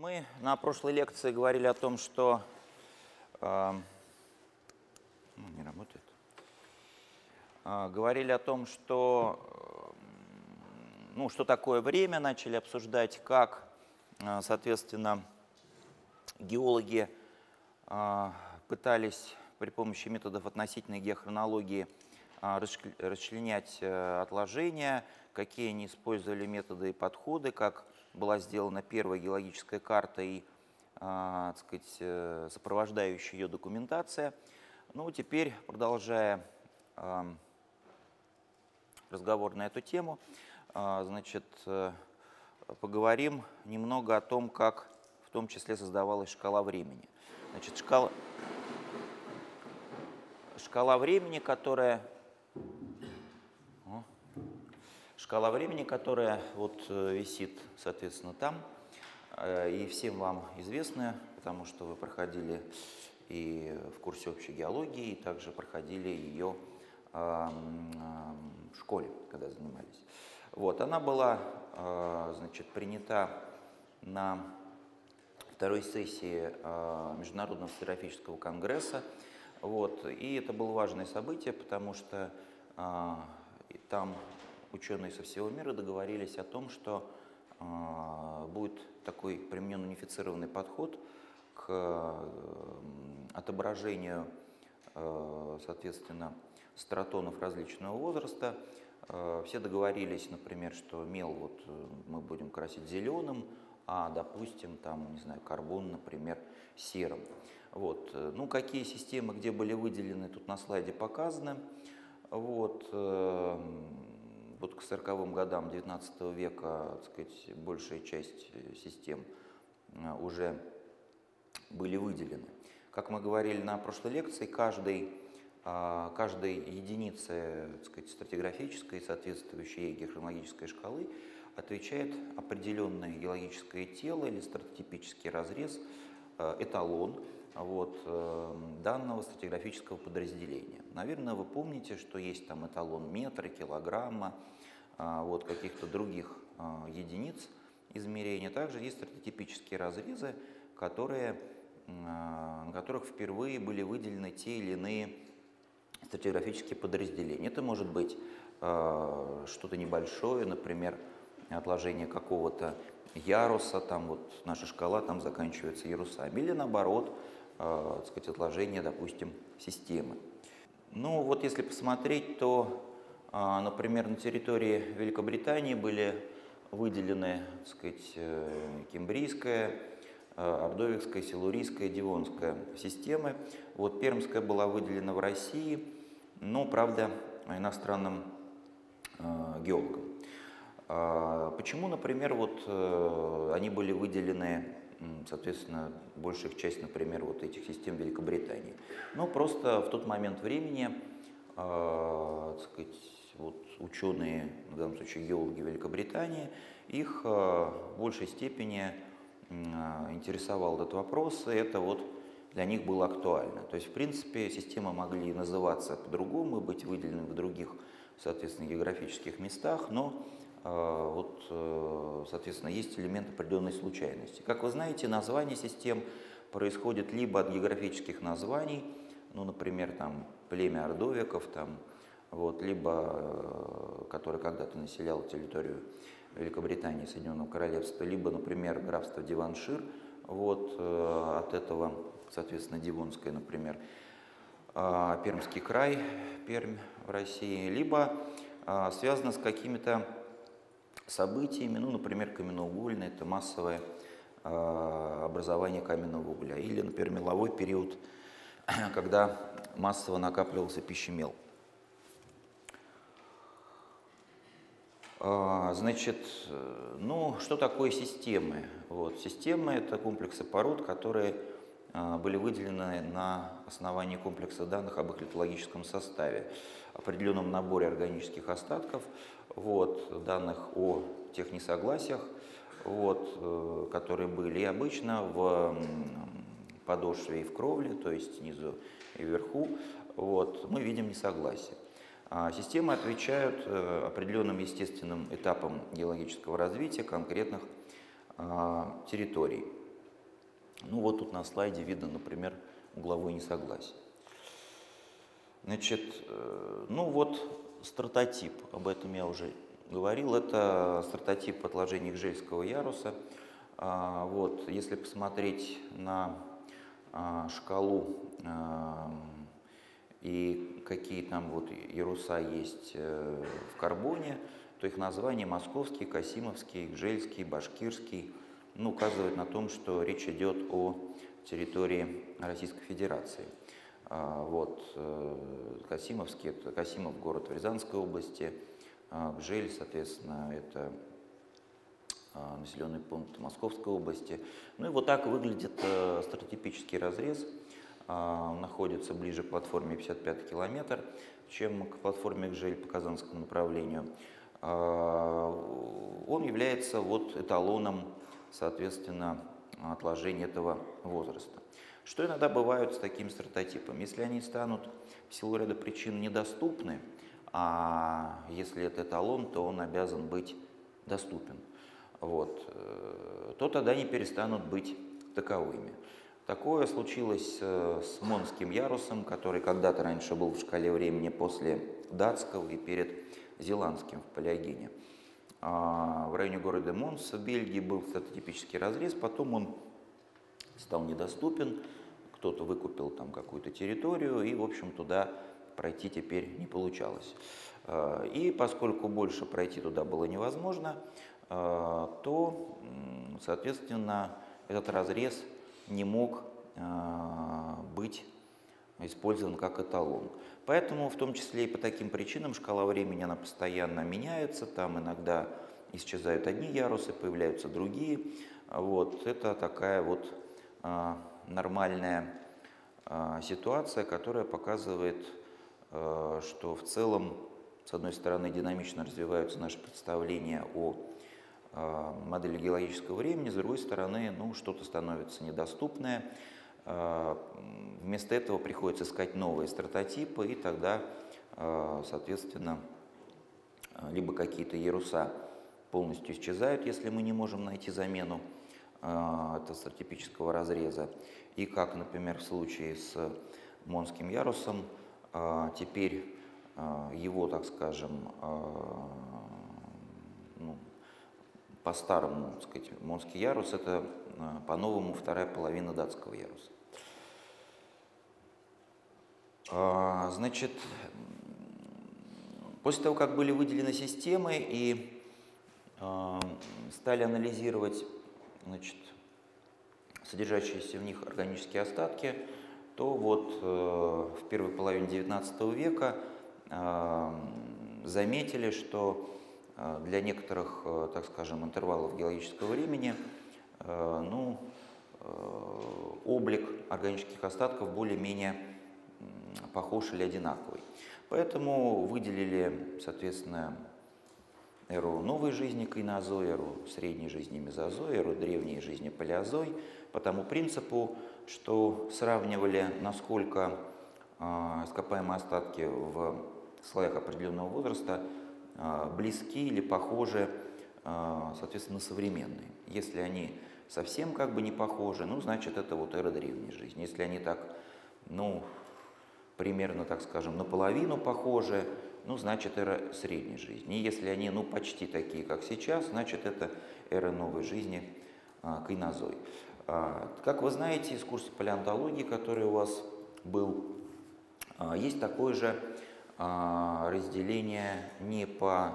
Мы на прошлой лекции говорили о том, что... Э, не работает. Э, говорили о том, что... Э, ну, что такое время, начали обсуждать, как, э, соответственно, геологи э, пытались при помощи методов относительной геохронологии расчленять э, отложения, какие они использовали методы и подходы, как была сделана первая геологическая карта и а, так сказать, э, сопровождающая ее документация. Ну, теперь, продолжая а, разговор на эту тему, а, значит, э, поговорим немного о том, как в том числе создавалась шкала времени. Значит, шкала, шкала времени, которая шкала времени, которая вот э, висит, соответственно, там, э, и всем вам известная, потому что вы проходили и в курсе общей геологии, и также проходили ее в школе, когда занимались. Вот, она была, э, значит, принята на второй сессии Международного фотографического конгресса. Вот, и это было важное событие, потому что там ученые со всего мира договорились о том, что э, будет такой применен унифицированный подход к э, отображению, э, соответственно, стратонов различного возраста. Э, все договорились, например, что мел вот мы будем красить зеленым, а, допустим, там, не знаю, карбон, например, серым. Вот. Ну, какие системы, где были выделены, тут на слайде показаны. Вот. Вот к 40-м годам 19 века, так сказать, большая часть э, систем э, уже были выделены. Как мы говорили на прошлой лекции, каждой, а, каждой единице так сказать, стратиграфической, соответствующей ей геохронологической шкалы, отвечает определенное геологическое тело или стратотипический разрез, э, эталон вот, данного стратиграфического подразделения. Наверное, вы помните, что есть там эталон метра, килограмма, а, вот, каких-то других а, единиц измерения. Также есть стратотипические разрезы, которые, а, на которых впервые были выделены те или иные стратиграфические подразделения. Это может быть что-то небольшое, например, отложение какого-то яруса, там вот наша шкала там заканчивается ярусами, или наоборот, так сказать, отложение, допустим, системы. Ну вот если посмотреть, то а, например, на территории Великобритании были выделены так сказать, э, кембрийская, э, ордовикская, силурийская, дивонская системы. Вот Пермская была выделена в России, но, правда, иностранным э, геологам. Почему, например, вот они были выделены, соответственно, большая часть, например, вот этих систем Великобритании? Ну, просто в тот момент времени, так сказать, вот ученые, в данном случае геологи Великобритании, их э, в большей степени э, интересовал этот вопрос, и это вот для них было актуально. То есть, в принципе, системы могли называться по-другому, быть выделены в других, соответственно, географических местах, но э, вот, соответственно, есть элемент определенной случайности. Как вы знаете, название систем происходит либо от географических названий, ну, например, там племя ордовиков, там вот, либо э, который когда-то населял территорию Великобритании, Соединенного Королевства, либо, например, графство Диваншир, вот, э, от этого, соответственно, Дивонское, например, Пермский край, Пермь в России, либо связано с какими-то событиями, ну, например, каменноугольное, это массовое а, образование каменного угля, или, например, меловой период, когда массово накапливался пищемел. А, значит, э, ну, что такое системы? Вот, системы – это комплексы пород, которые а, были выделены на основании комплекса данных об их литологическом составе, определенном наборе органических остатков, вот, данных о тех несогласиях, вот, э, которые были обычно в подошве и в кровле, то есть снизу и вверху, вот, мы видим несогласие. А системы отвечают э, определенным естественным этапам геологического развития конкретных а, территорий. Ну вот тут на слайде видно, например, угловое несогласие. Значит, э, ну вот стратотип, об этом я уже говорил, это стратотип отложений Гжельского яруса. А, вот, если посмотреть на а, шкалу а, и какие там вот яруса есть э, в карбоне, то их название московский, касимовский, гжельский, башкирский, ну, указывает на том, что речь идет о территории Российской Федерации. Вот, э, Касимовский, это Касимов, город в Рязанской области, Гжель, соответственно, это населенный пункт Московской области. Ну и вот так выглядит э, стратотипический разрез. Он находится ближе к платформе 55 километр, чем к платформе Гжель по Казанскому направлению. Он является вот эталоном, соответственно, отложения этого возраста. Что иногда бывает с таким стратотипом? Если они станут в силу ряда причин недоступны, а если это эталон, то он обязан быть доступен, вот, э, то тогда они перестанут быть таковыми. Такое случилось э, с Монским ярусом, который когда-то раньше был в шкале времени после датского и перед зеландским в Палеогене. А в районе города Монс в Бельгии был статотипический разрез, потом он стал недоступен, кто-то выкупил там какую-то территорию, и, в общем, туда пройти теперь не получалось. А, и поскольку больше пройти туда было невозможно, а, то, соответственно, этот разрез не мог а, быть использован как эталон. Поэтому, в том числе и по таким причинам, шкала времени она постоянно меняется, там иногда исчезают одни ярусы, появляются другие. Вот, это такая вот нормальная а, ситуация, которая показывает, а, что в целом, с одной стороны, динамично развиваются наши представления о а, модели геологического времени, с другой стороны, ну, что-то становится недоступное, вместо этого приходится искать новые стратотипы, и тогда, соответственно, либо какие-то яруса полностью исчезают, если мы не можем найти замену этого стратотипического разреза. И как, например, в случае с Монским ярусом, теперь его, так скажем, ну, по-старому, так сказать, Монский ярус – это по-новому вторая половина датского яруса. А, значит, после того, как были выделены системы и а, стали анализировать значит, содержащиеся в них органические остатки, то вот э, в первой половине XIX века а, заметили, что для некоторых, э, так скажем, интервалов геологического времени, э, ну, облик органических остатков более-менее похож или одинаковый. Поэтому выделили, соответственно, эру новой жизни кайнозой, эру средней жизни мезозой, эру древней жизни палеозой, по тому принципу, что сравнивали, насколько э, ископаемые остатки в слоях определенного возраста э, близки или похожи, э, соответственно, современные. Если они совсем как бы не похожи, ну, значит, это вот эра древней жизни. Если они так, ну, примерно, так скажем, наполовину похожи, ну, значит, эра средней жизни. И если они, ну, почти такие, как сейчас, значит, это эра новой жизни а, кайнозой. А, как вы знаете из курса палеонтологии, который у вас был, а, есть такое же а, разделение не по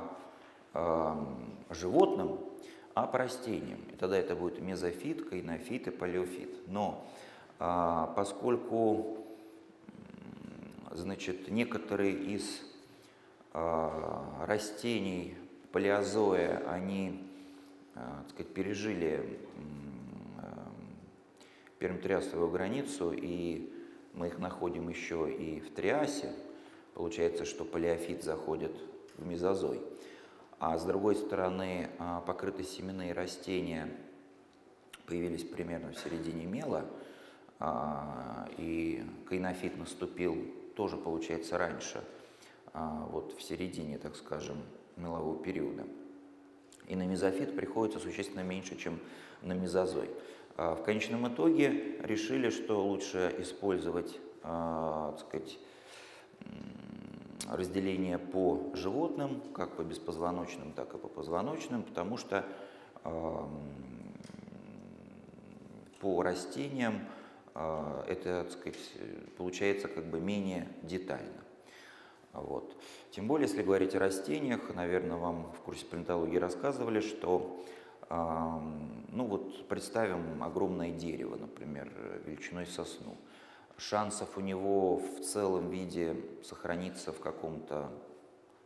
а, животным, а по растениям. И тогда это будет мезофит, кайнофит и палеофит. Но а, поскольку значит, некоторые из растений палеозоя, они, э, так сказать, пережили э, пермитриасовую границу, и мы их находим еще и в триасе. Получается, что палеофит заходит в мезозой. А с другой стороны, э, покрытосеменные растения появились примерно в середине мела, э, и кайнофит наступил тоже получается раньше, вот в середине, так скажем, мелового периода. И на мезофит приходится существенно меньше, чем на мезозой. В конечном итоге решили, что лучше использовать, так сказать, разделение по животным, как по беспозвоночным, так и по позвоночным, потому что по растениям а, это, так сказать, получается как бы менее детально. Вот. Тем более, если говорить о растениях, наверное, вам в курсе палеонтологии рассказывали, что ну вот представим огромное дерево, например, величиной сосну. Шансов у него в целом виде сохраниться в каком-то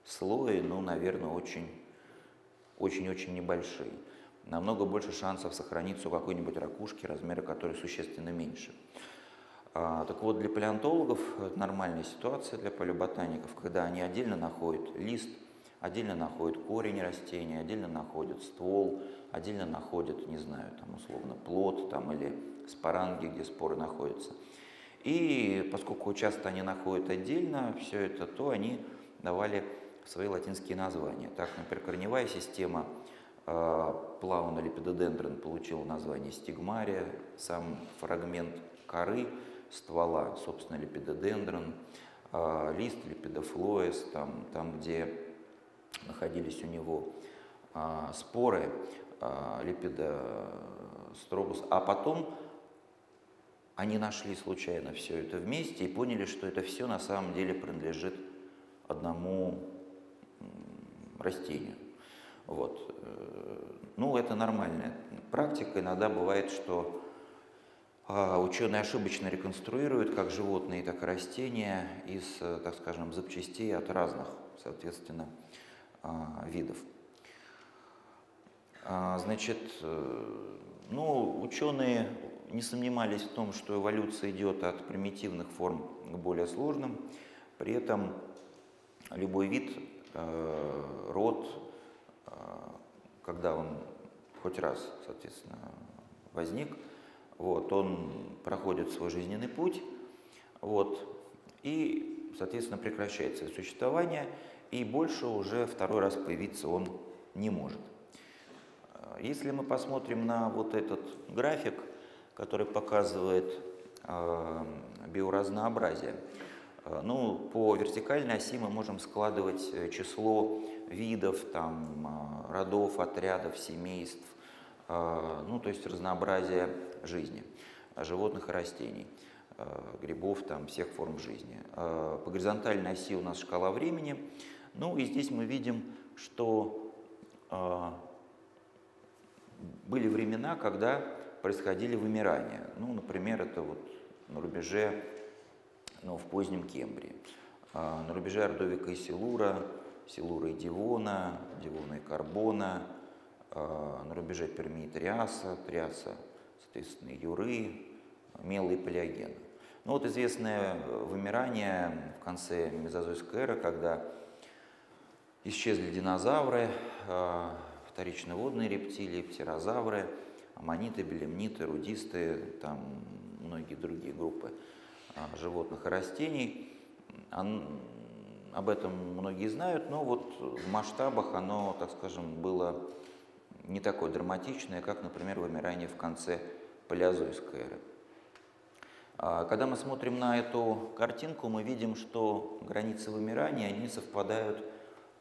слое, ну, наверное, очень, очень-очень небольшие намного больше шансов сохраниться у какой-нибудь ракушки, размеры которой существенно меньше. А, так вот, для палеонтологов это нормальная ситуация для палеоботаников, когда они отдельно находят лист, отдельно находят корень растения, отдельно находят ствол, отдельно находят, не знаю, там условно плод там, или споранги, где споры находятся. И поскольку часто они находят отдельно все это, то они давали свои латинские названия. Так, например, корневая система – а, плавно липидодендрон получил название стигмария, сам фрагмент коры ствола, собственно, липидодендрон, а, лист липидофлоес, там, там где находились у него а, споры липидостробус, а потом они нашли случайно все это вместе и поняли, что это все на самом деле принадлежит одному растению. Вот. Э, ну, это нормальная практика. Иногда бывает, что а, ученые ошибочно реконструируют как животные, так и растения из, э, так скажем, запчастей от разных, соответственно, а, видов. А, значит, э, ну, ученые не сомневались в том, что эволюция идет от примитивных форм к более сложным. При этом любой вид, род, когда он хоть раз, соответственно, возник, вот, он проходит свой жизненный путь, вот, и, соответственно, прекращает свое существование, и больше уже второй раз появиться он не может. Если мы посмотрим на вот этот график, который показывает э, биоразнообразие, э, ну, по вертикальной оси мы можем складывать э, число видов, там, родов, отрядов, семейств, ну, то есть разнообразие жизни животных и растений, а, грибов, там, всех форм жизни. По горизонтальной оси у нас шкала времени, ну и здесь мы видим, что были времена, когда происходили вымирания. Ну, например, это вот на рубеже, ну, в позднем Кембрии. На рубеже Ордовика и Силура Силура и Дивона, Дивона и Карбона, на рубеже Перми Триаса, Триаса, соответственно, Юры, Мелы и Палеогена. Ну вот известное вымирание в конце мезозойской эры, когда исчезли динозавры, э, вторично водные рептилии, птерозавры, аммониты, белемниты, рудисты, там многие другие группы э, животных и растений. Об этом многие знают, но вот в масштабах оно, так скажем, было не такое драматичное, как, например, вымирание в конце палеозойской эры. А когда мы смотрим на эту картинку, мы видим, что границы вымирания, они совпадают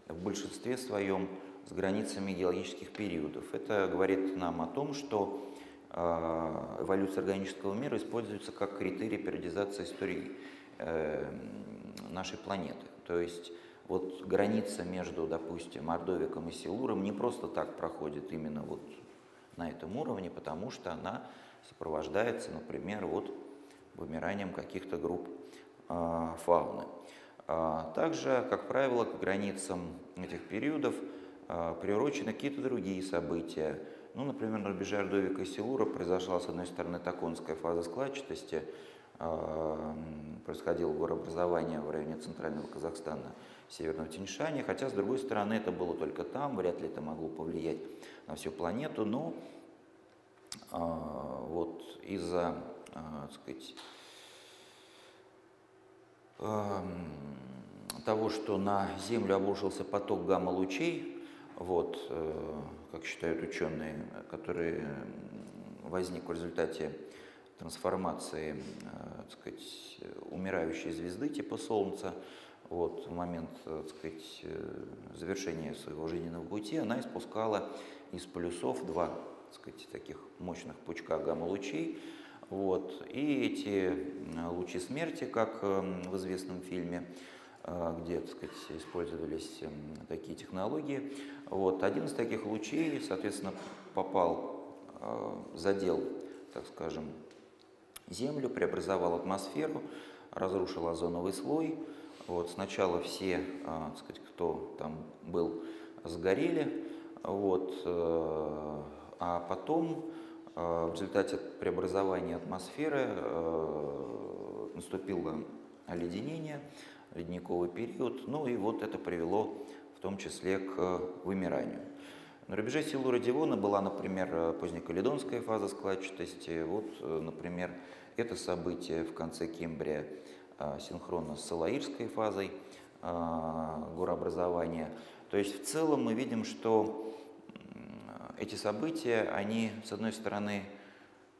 в большинстве своем с границами геологических периодов. Это говорит нам о том, что а, эволюция органического мира используется как критерий периодизации истории э, нашей планеты. То есть вот граница между, допустим, Ордовиком и Силуром не просто так проходит именно вот на этом уровне, потому что она сопровождается, например, вот вымиранием каких-то групп э, фауны. А также, как правило, к границам этих периодов э, приурочены какие-то другие события. Ну, например, на рубеже Ордовика и Силура произошла, с одной стороны, токонская фаза складчатости – происходило горообразование в районе центрального Казахстана, северного Тиньшани, хотя, с другой стороны, это было только там, вряд ли это могло повлиять на всю планету, но а, вот из-за, а, сказать, того, что на Землю обрушился поток гамма-лучей, вот, э, как считают ученые, которые возник в результате трансформации, так сказать, умирающей звезды типа Солнца, вот, в момент так сказать, завершения своего жизненного пути она испускала из полюсов два так сказать, таких мощных пучка гамма-лучей. Вот, и эти лучи смерти, как в известном фильме, где так сказать, использовались такие технологии, вот, один из таких лучей, соответственно, попал, задел, так скажем, Землю, преобразовал атмосферу, разрушил озоновый слой, вот, сначала все, а, так сказать, кто там был, сгорели, вот, э, а потом э, в результате преобразования атмосферы э, наступило оледенение, ледниковый период, ну и вот это привело в том числе к вымиранию. На рубеже Силура Дивона была, например, позднекаледонская фаза складчатости. Вот, например, это событие в конце Кембрия синхронно с Салаирской фазой а, горообразования. То есть в целом мы видим, что эти события, они, с одной стороны,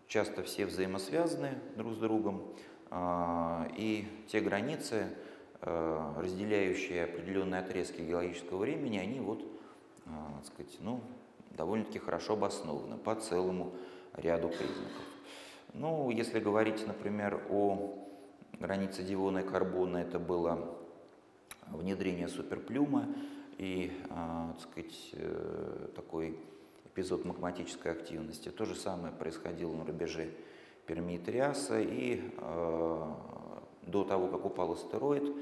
часто все взаимосвязаны друг с другом, а, и те границы, разделяющие определенные отрезки геологического времени, они вот, так сказать, ну, довольно-таки хорошо обоснованы по целому ряду признаков. Ну, если говорить, например, о границе Дивона и Карбона, это было внедрение суперплюма и, а, так сказать, э, такой эпизод магматической активности. То же самое происходило на рубеже Перми и Триаса, и э, до того, как упал астероид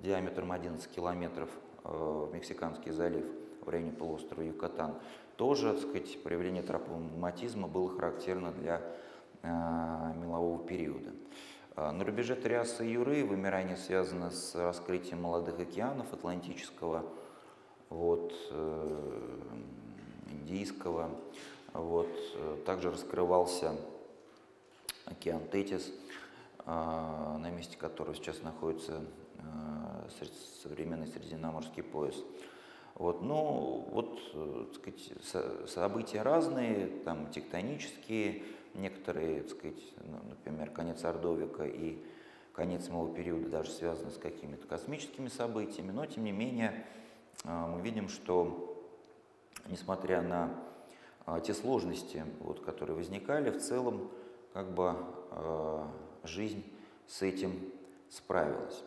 диаметром 11 километров э, в Мексиканский залив в районе полуострова Юкатан, тоже, так сказать, проявление тропоматизма было характерно для Э, мелового периода. Э, на рубеже Триаса и Юры вымирание связано с раскрытием молодых океанов Атлантического, вот, э, Индийского. Вот, также раскрывался океан Тетис, на месте которого сейчас находится современный Средиземноморский пояс. Вот, ну, вот, так сказать, события разные, там, тектонические, Некоторые, так сказать, ну, например, конец Ордовика и конец моего периода даже связаны с какими-то космическими событиями, но тем не менее а, мы видим, что несмотря на а, те сложности, вот, которые возникали, в целом как бы а, жизнь с этим справилась.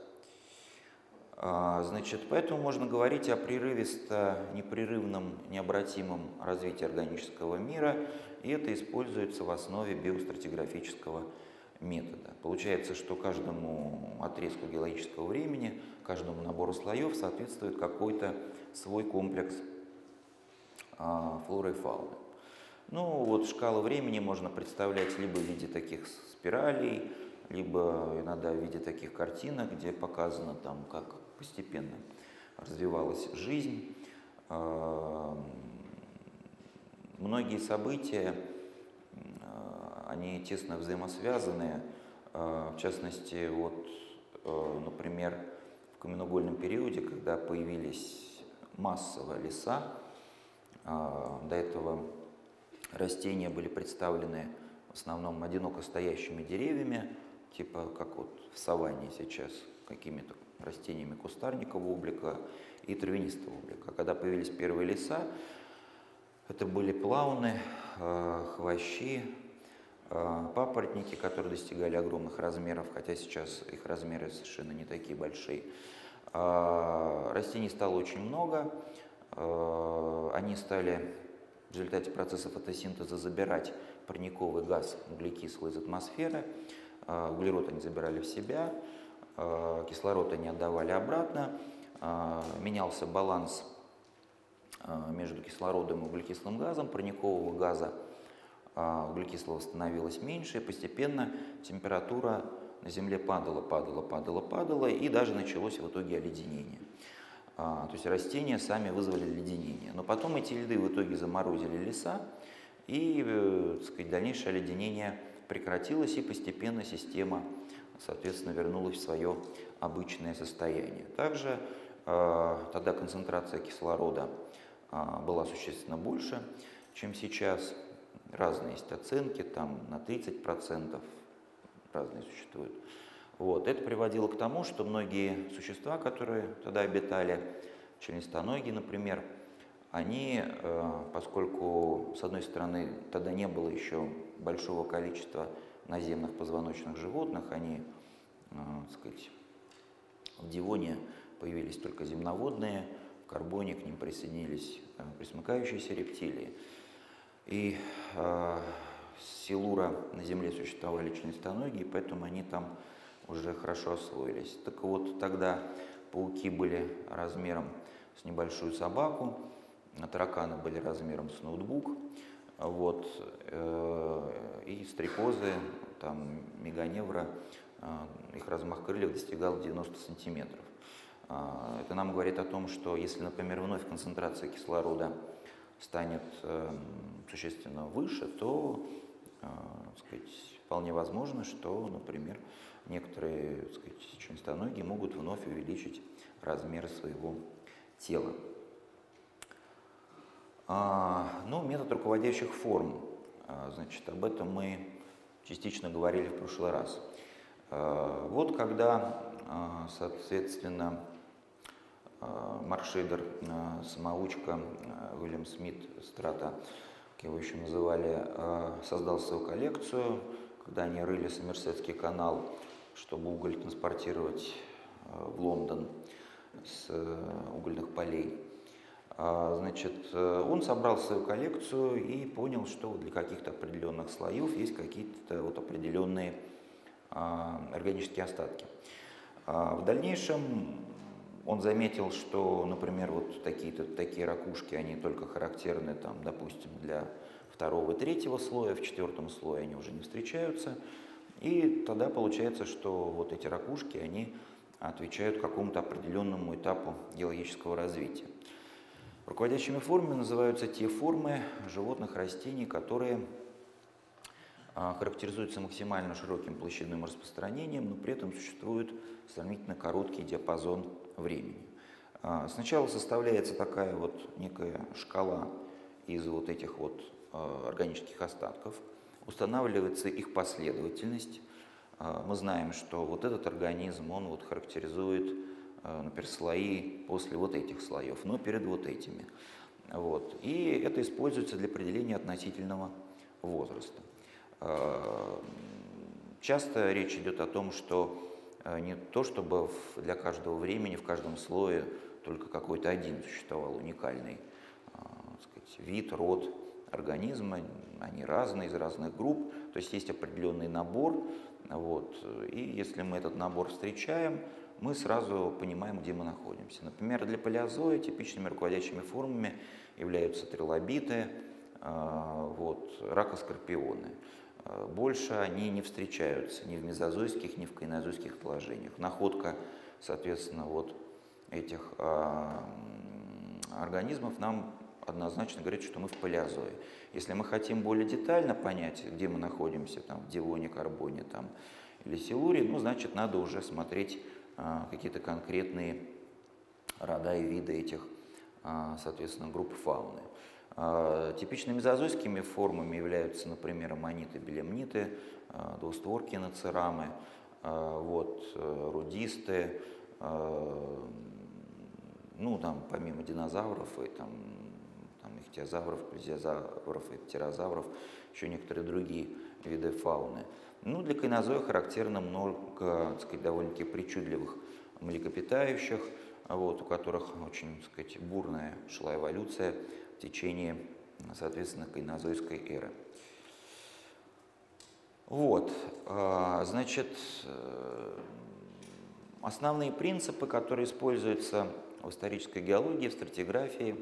Значит, поэтому можно говорить о прерывисто-непрерывном, необратимом развитии органического мира и это используется в основе биостратиграфического метода. Получается, что каждому отрезку геологического времени, каждому набору слоев соответствует какой-то свой комплекс а, флоры и фауны. Ну вот шкалу времени можно представлять либо в виде таких спиралей, либо иногда в виде таких картинок, где показано там, как постепенно развивалась жизнь, а, Многие события, э, они тесно взаимосвязаны. Э, в частности, вот, э, например, в каменноугольном периоде, когда появились массово леса, до этого растения были представлены в основном одиноко стоящими деревьями, типа как вот в саванне сейчас, какими-то растениями кустарникового облика и травянистого облика. Когда появились первые леса, это были плауны, э, хвощи, э, папоротники, которые достигали огромных размеров, хотя сейчас их размеры совершенно не такие большие. Э, растений стало очень много, они стали в результате процесса фотосинтеза забирать парниковый газ углекислый из атмосферы, углерод они забирали в себя, кислород они отдавали обратно, менялся баланс Э, между кислородом и углекислым газом, парникового газа углекислого становилось меньше, и постепенно температура на Земле падала, падала, падала, падала, и даже началось в итоге оледенение. То есть растения сами вызвали оледенение. Но потом эти льды в итоге заморозили леса, и э, сказать, дальнейшее оледенение прекратилось, и постепенно система, соответственно, вернулась в свое обычное состояние. Также э, тогда концентрация кислорода а, была существенно больше, чем сейчас. разные есть оценки, там на 30% разные существуют. Вот. Это приводило к тому, что многие существа, которые тогда обитали, членистоногие, например, они, э, поскольку, с одной стороны, тогда не было еще большого количества наземных позвоночных животных, они, э, так сказать, в Дивоне появились только земноводные, в Карбоне к ним присоединились э, присмыкающиеся рептилии. И э, Силура на Земле существовали членистоногие, поэтому они там уже хорошо освоились. Так вот, тогда пауки были размером с небольшую собаку, тараканы были размером с ноутбук, вот, э, и стрекозы, там, меганевра, э, их размах крыльев достигал 90 сантиметров. Э, это нам говорит о том, что если, например, вновь концентрация кислорода станет существенно выше, то э, сказать, вполне возможно, что, например, некоторые так сказать, членистоногие могут вновь увеличить размер своего тела. А, ну, метод руководящих форм. А, значит, об этом мы частично говорили в прошлый раз. А, вот когда, соответственно, Маршидер, самоучка Уильям Смит, Страта, как его еще называли, создал свою коллекцию, когда они рыли Сомерсетский канал, чтобы уголь транспортировать в Лондон с э, угольных полей. А, значит, э, он собрал свою коллекцию и понял, что для каких-то определенных слоев есть какие-то вот определенные а, органические остатки. А, в дальнейшем он заметил, что, например, вот такие-то такие ракушки, они только характерны, там, допустим, для второго и третьего слоя, в четвертом слое они уже не встречаются. И тогда получается, что вот эти ракушки, они отвечают какому-то определенному этапу геологического развития. Руководящими формами называются те формы животных, растений, которые а, характеризуются максимально широким площадным распространением, но при этом существует сравнительно короткий диапазон времени. А, сначала составляется такая вот некая шкала из вот этих вот а, органических остатков, устанавливается их последовательность. Мы знаем, что вот этот организм, он вот характеризует например, слои после вот этих слоев, но перед вот этими. Вот. И это используется для определения относительного возраста. Э, часто речь идет о том, что э, не то, чтобы для каждого времени, в каждом слое только какой-то один существовал уникальный сказать, вид, род организма, они разные, из разных групп, то есть есть определенный набор, вот, и если мы этот набор встречаем, мы сразу понимаем, где мы находимся. Например, для палеозоя типичными руководящими формами являются трилобиты, а, вот, ракоскорпионы. А, больше они не встречаются ни в мезозойских, ни в кайнозойских положениях. Находка, соответственно, вот этих а, организмов нам однозначно говорит, что мы в палеозое. Если мы хотим более детально понять, где мы находимся, там, в Дивоне, Карбоне там, или Силуре, ну, значит, надо уже смотреть какие-то конкретные рода и виды этих, а, соответственно, групп фауны. А, типичными мезозойскими формами являются, например, аммониты, белемниты, двустворки нацерамы, вот, э, рудисты, ну, там, помимо динозавров и там ихтиозавров, плезиозавров птерозавров, еще некоторые другие виды фауны. Ну, для кайнозоя характерно много, сказать, довольно-таки причудливых млекопитающих, вот, у которых очень, так сказать, бурная шла эволюция в течение, соответственно, кайнозойской эры. Вот, а, значит, э, основные принципы, которые используются в исторической геологии, в стратиграфии,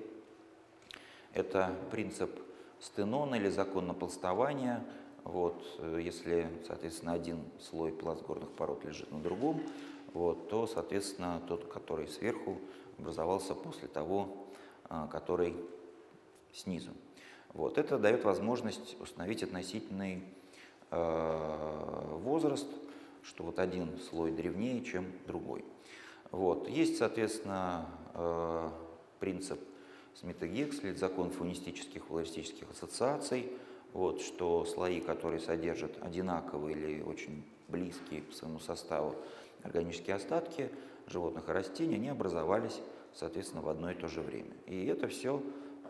это принцип стенона или закон напластования – вот, э, если, соответственно, один слой пласт горных пород лежит на другом, вот, то, соответственно, тот, который сверху, образовался после того, а, который снизу. Вот, это дает возможность установить относительный э, возраст, что вот один слой древнее, чем другой. Вот. Есть, соответственно, э, принцип Смита-Гексли, закон фаунистических и ассоциаций, вот, что слои, которые содержат одинаковые или очень близкие по своему составу органические остатки животных и растений, они образовались, соответственно, в одно и то же время. И это все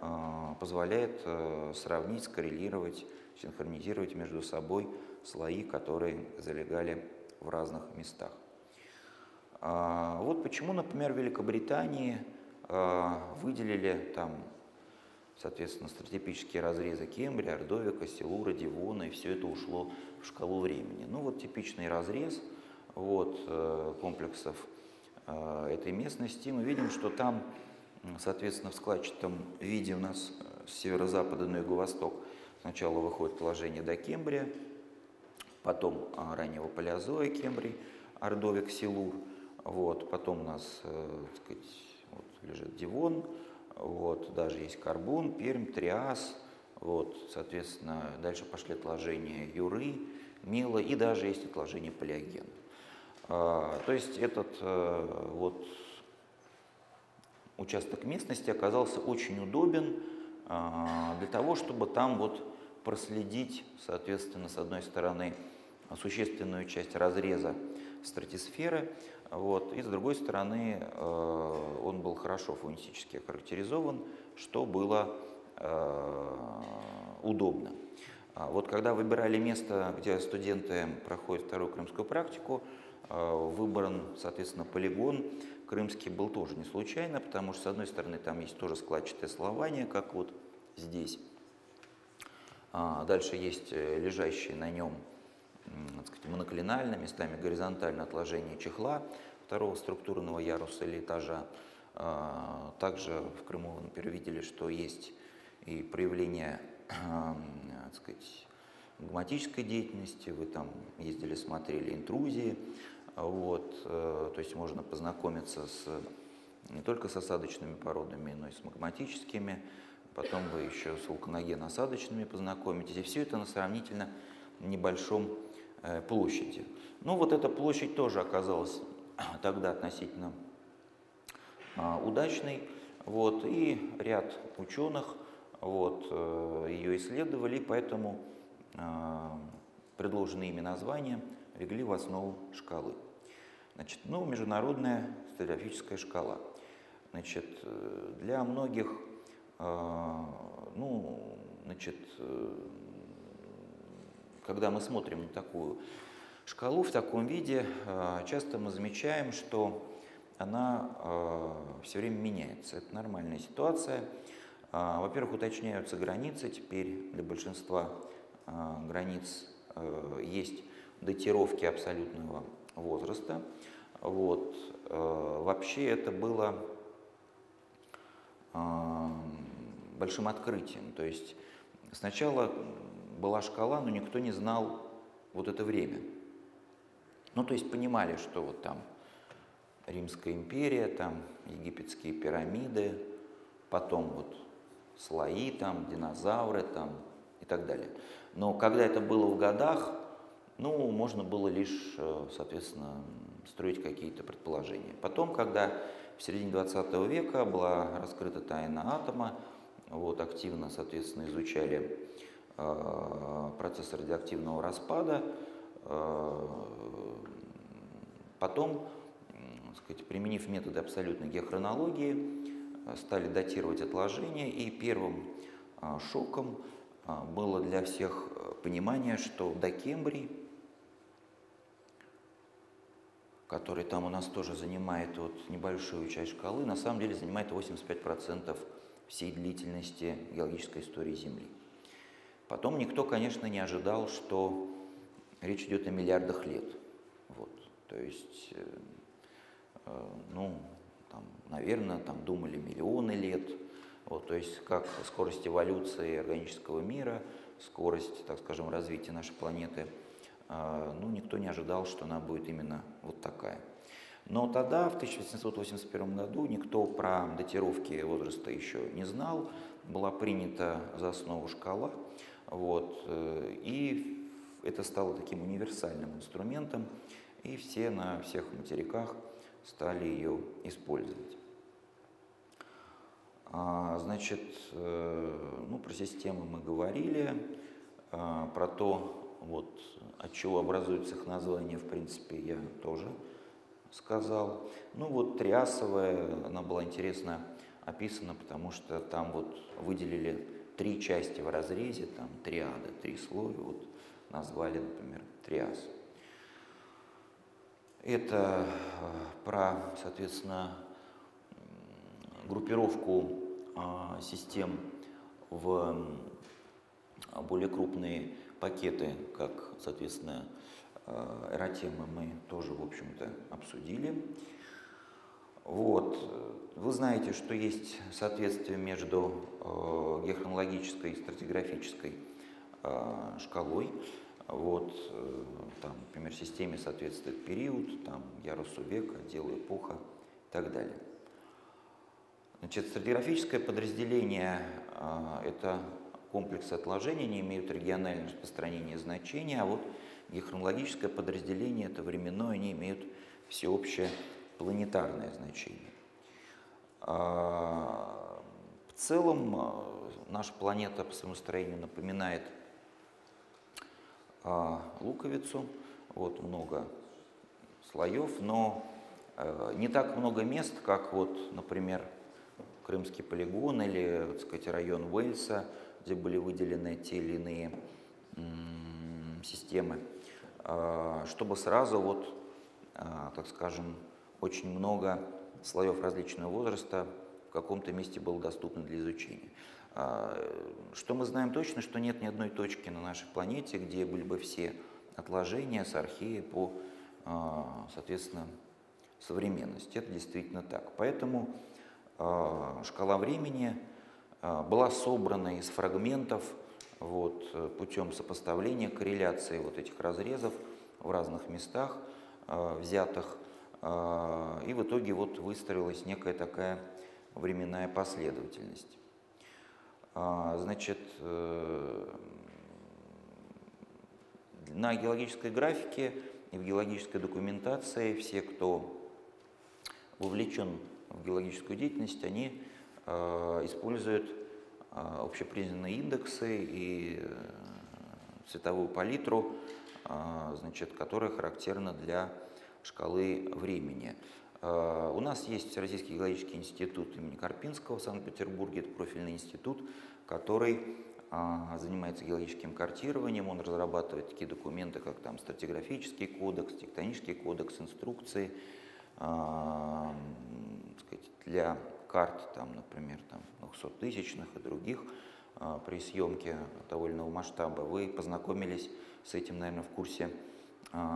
э, позволяет э, сравнить, скоррелировать, синхронизировать между собой слои, которые залегали в разных местах. А, вот почему, например, в Великобритании а, выделили там, соответственно, стратегические разрезы Кембрия, Ордовика, Силура, Дивона, и все это ушло в шкалу времени. Ну вот типичный разрез вот, э, комплексов э, этой местности. Мы видим, что там, соответственно, в складчатом виде у нас э, с северо-запада на юго-восток сначала выходит положение до Кембрия, потом раннего палеозоя Кембрий, Ордовик, Силур, вот, потом у нас, так сказать, лежит Дивон, вот, даже есть Карбон, Пермь, Триас, вот, соответственно, дальше пошли отложения Юры, Мила и даже есть отложения Палеогена. А, то есть этот а, вот участок местности оказался очень удобен а, для того, чтобы там вот проследить, соответственно, с одной стороны, существенную часть разреза стратосферы, вот, и с другой стороны, э, он был хорошо фонетически охарактеризован, что было э, удобно. А вот когда выбирали место, где студенты проходят вторую крымскую практику, э, выбран, соответственно, полигон крымский был тоже не случайно, потому что, с одной стороны, там есть тоже складчатое слование, как вот здесь. А дальше есть лежащие на нем так сказать, моноклинально, местами горизонтально отложение чехла второго структурного яруса или этажа. А, также в Крыму, например, видели, что есть и проявление так сказать, магматической деятельности, вы там ездили, смотрели интрузии, вот, э, то есть можно познакомиться с, не только с осадочными породами, но и с магматическими, потом вы еще с вулканоген-осадочными познакомитесь, и все это на сравнительно небольшом площади. Ну вот эта площадь тоже оказалась тогда относительно а, удачной. Вот, и ряд ученых вот, э, ее исследовали, поэтому а, предложенные ими названия легли в основу шкалы. Значит, ну, международная стратиграфическая шкала. Значит, э, для многих, а, ну, значит, когда мы смотрим на такую шкалу в таком виде, э, часто мы замечаем, что она э, все время меняется. Это нормальная ситуация. Э, во-первых, уточняются границы. Теперь для большинства границ есть датировки абсолютного возраста. Вот. Вообще это было большим открытием. То есть сначала была шкала, но никто не знал вот это время. Ну, то есть понимали, что вот там Римская империя, там египетские пирамиды, потом вот слои, там динозавры, там и так далее. Но когда это было в годах, ну, можно было лишь, э, соответственно, строить какие-то предположения. Потом, когда в середине 20 века была раскрыта тайна атома, вот, активно, соответственно, изучали процесс радиоактивного распада. Э, потом, сказать, применив методы абсолютной геохронологии, э, стали датировать отложения, и первым шоком было для всех понимание, что до Кембрий, который там у нас тоже занимает вот небольшую часть шкалы, на самом деле занимает 85% всей длительности геологической истории Земли. Потом никто, конечно, не ожидал, что речь идет о миллиардах лет. Вот. То есть, э, э, ну, там, наверное, там думали миллионы лет. Вот, то есть, как скорость эволюции органического мира, скорость, так скажем, развития нашей планеты, э, ну, никто не ожидал, что она будет именно вот такая. Но тогда, в 1881 году, никто про датировки возраста еще не знал. Была принята за основу шкала – вот, э, и это стало таким универсальным инструментом, и все на всех материках стали ее использовать. А, значит, э, ну, про системы мы говорили. Про то, вот, от чего образуется их название, в принципе, я тоже сказал. Ну вот триасовая, она была интересно описана, потому что там вот выделили три части в разрезе, там триады, три слоя, вот назвали, например, триас. Это э, про, соответственно, группировку а, систем в более крупные пакеты, как, соответственно, э, эротемы мы тоже, в общем-то, обсудили. Вот. Вы знаете, что есть соответствие между э, геохронологической и стратиграфической э, шкалой. Вот, э, там, например, системе соответствует период, там, ярусу века, делу эпоха и так далее. Значит, стратиграфическое подразделение э, – это комплексы отложений, не имеют регионального распространения значения, а вот геохронологическое подразделение – это временное, они имеют всеобщее планетарное значение. А, в целом а, наша планета по своему строению напоминает а, луковицу. Вот много слоев, но не так много мест, как вот, например, Крымский полигон или, так сказать, район Уэльса, где были выделены те или иные системы, чтобы сразу вот, так скажем, очень много слоев различного возраста в каком-то месте было доступно для изучения. А, что мы знаем точно, что нет ни одной точки на нашей планете, где были бы все отложения с археи по, а, соответственно, современности. Это действительно так. Поэтому а, шкала времени была собрана из фрагментов вот, путем сопоставления, корреляции вот этих разрезов в разных местах, взятых и в итоге вот выстроилась некая такая временная последовательность. А, значит, э, на геологической графике и в геологической документации все, кто вовлечен в геологическую деятельность, они а, используют общепризнанные индексы и э, цветовую палитру, значит, которая характерна для шкалы времени. Э, у нас есть Российский геологический институт имени Карпинского в Санкт-Петербурге, это профильный институт, который а, занимается геологическим картированием, он разрабатывает такие документы, как там стратиграфический кодекс, тектонический кодекс, инструкции а, сказать, для карт, там, например, там, 200-тысячных и других а, при съемке того или масштаба. Вы познакомились с этим, наверное, в курсе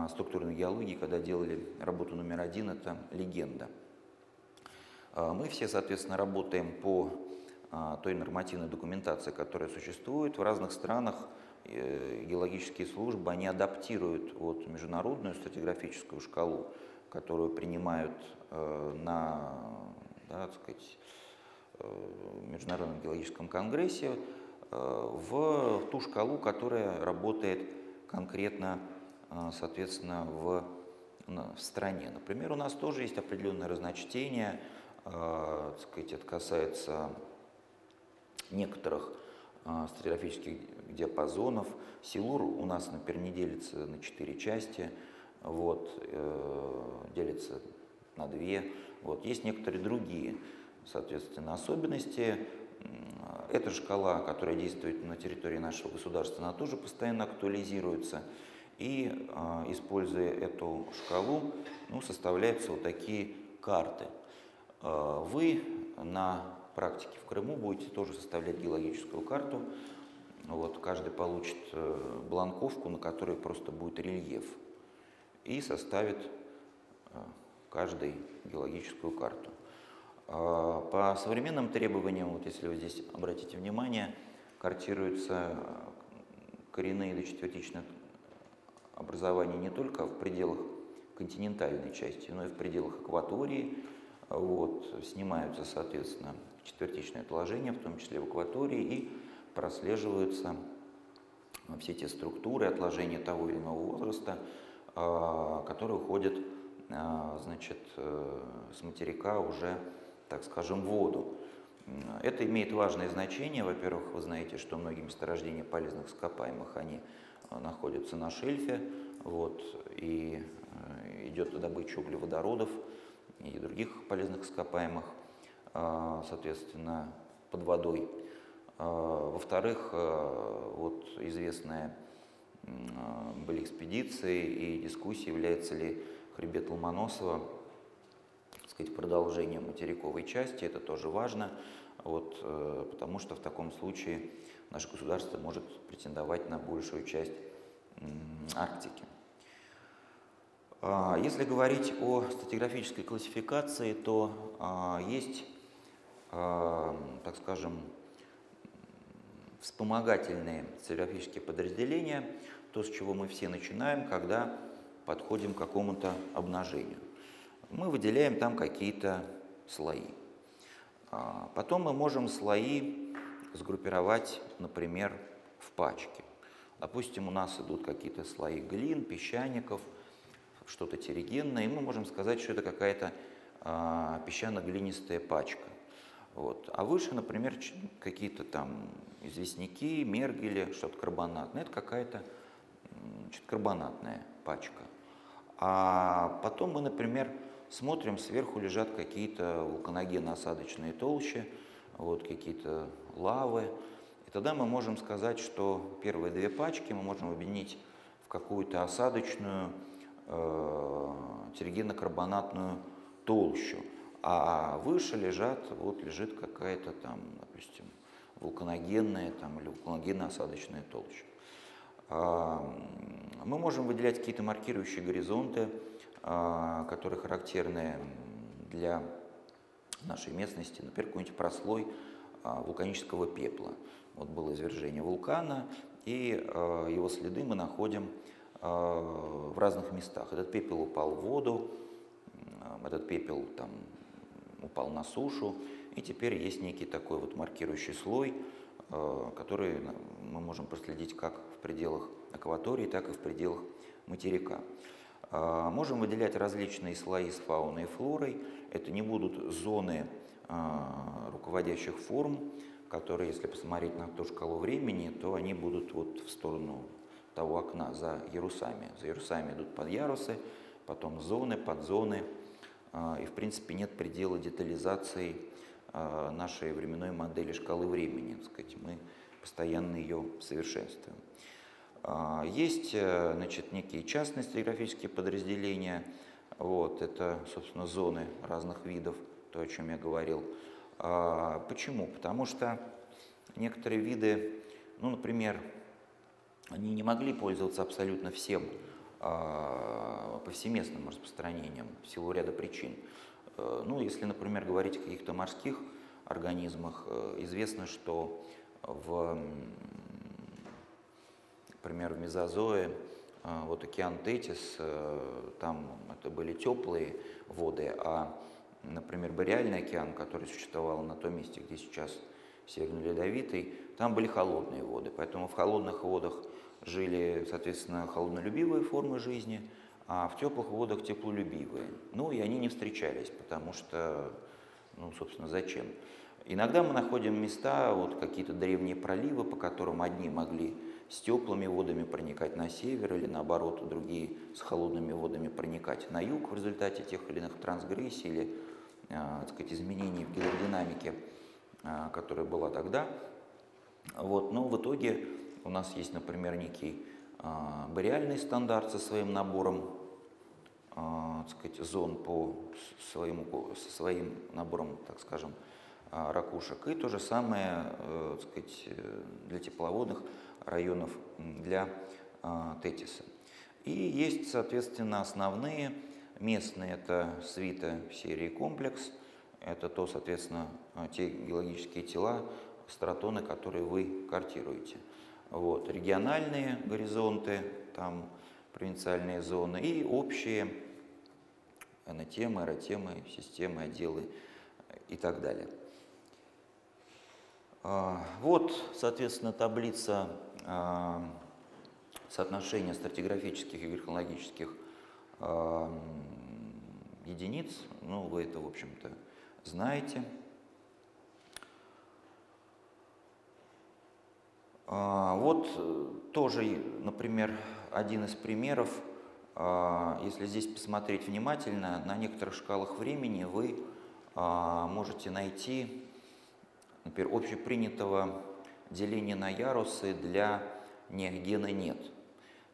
структурной геологии, когда делали работу номер один, это легенда. А, мы все, соответственно, работаем по а, той нормативной документации, которая существует. В разных странах э, геологические службы, они адаптируют вот международную стратиграфическую шкалу, которую принимают э, на да, так сказать, э, Международном геологическом конгрессе, в ту шкалу, которая работает конкретно а, соответственно, в, в стране. Например, у нас тоже есть определенное разночтение, э, сказать, это касается некоторых э, диапазонов. Силур у нас, например, не делится на четыре части, вот, э, делится на две. Вот. Есть некоторые другие, соответственно, особенности. Эта шкала, которая действует на территории нашего государства, она тоже постоянно актуализируется. И, а, используя эту шкалу, ну, составляются вот такие карты. А, вы на практике в Крыму будете тоже составлять геологическую карту. Вот, каждый получит э, бланковку, на которой просто будет рельеф. И составит э, каждый геологическую карту. А, по современным требованиям, вот если вы здесь обратите внимание, картируются коренные до четвертичных образования не только в пределах континентальной части, но и в пределах акватории. Вот, снимаются, соответственно, четвертичные отложения, в том числе в акватории, и прослеживаются все те структуры отложения того или иного возраста, а, которые уходят а, значит, э, с материка уже, так скажем, в воду. Это имеет важное значение. Во-первых, вы знаете, что многие месторождения полезных ископаемых, они находятся на шельфе, вот, и идет добыча углеводородов и других полезных ископаемых, соответственно, под водой. Во-вторых, вот известная были экспедиции и дискуссии, является ли хребет Ломоносова сказать, продолжением материковой части. Это тоже важно, вот, э, потому что в таком случае наше государство может претендовать на большую часть Арктики. А, если говорить о стратиграфической классификации, то а, есть, а, так скажем, вспомогательные стратиграфические подразделения, то, с чего мы все начинаем, когда подходим к какому-то обнажению. Мы выделяем там какие-то слои. Потом мы можем слои сгруппировать, например, в пачки. Допустим, у нас идут какие-то слои глин, песчаников, что-то терригенное, и мы можем сказать, что это какая-то а, песчано-глинистая пачка. Вот. А выше, например, какие-то там известняки, мергели, что-то карбонатное. Это какая-то карбонатная пачка. А потом мы, например, смотрим, сверху лежат какие-то вулканогенно-осадочные толщи, вот какие-то лавы. И тогда мы можем сказать, что первые две пачки мы можем объединить в какую-то осадочную э, терригенно-карбонатную толщу. А выше лежат, вот лежит какая-то там, допустим, вулканогенная там, или вулканогенно-осадочная толща. Мы можем выделять какие-то маркирующие горизонты, а, которые характерны для нашей местности, например, какой-нибудь прослой а, вулканического пепла. Вот было извержение вулкана, и а, его следы мы находим в разных местах. Этот пепел упал в воду, этот пепел там упал на сушу, и теперь есть некий такой вот маркирующий слой, который мы можем проследить как в пределах акватории, так и в пределах материка. А, можем выделять различные слои с фауной и флорой. Это не будут зоны а, руководящих форм, которые, если посмотреть на ту шкалу времени, то они будут вот в сторону того окна за ярусами. За ярусами идут подъярусы, потом зоны, подзоны. А, и, в принципе, нет предела детализации нашей временной модели шкалы времени. Так сказать, мы постоянно ее совершенствуем. А, есть э, значит, некие частные стратиграфические подразделения, вот, это, собственно, зоны разных видов, то, о чем я говорил. А, почему? Потому что некоторые виды, ну, например, они не могли пользоваться абсолютно всем а, повсеместным распространением в силу ряда причин. Э, ну, если, например, говорить о каких-то морских организмах, э, известно, что в Например, в Мезозое, вот океан Тетис, э, там это были теплые воды, а, например, Бореальный океан, который существовал на том месте, где сейчас Северный Ледовитый, там были холодные воды. Поэтому в холодных водах жили, соответственно, холоднолюбивые формы жизни, а в теплых водах теплолюбивые. Ну и они не встречались, потому что, ну, собственно, зачем? Иногда мы находим места, вот какие-то древние проливы, по которым одни могли с теплыми водами проникать на север или наоборот другие с холодными водами проникать на юг в результате тех или иных трансгрессий или э, так сказать, изменений в гидродинамике, э, которая была тогда. Вот. Но в итоге у нас есть, например, некий э, бореальный стандарт со своим набором так сказать, зон по своему, со своим набором, так скажем, ракушек. И то же самое так сказать, для тепловодных районов для а, Тетиса. И есть, соответственно, основные местные, это свита серии комплекс, это то, соответственно, а, те геологические тела, стратоны, которые вы картируете. Вот, региональные горизонты, там провинциальные зоны и общие анатемы, аэротемы, системы, отделы и так далее. А, вот, соответственно, таблица а, соотношение стратиграфических и грехологических а, единиц, ну, вы это, в общем-то, знаете. А, вот э, тоже, э, например, один из примеров, если здесь посмотреть внимательно, на некоторых шкалах времени вы можете найти, например, общепринятого деления на ярусы для неогена нет,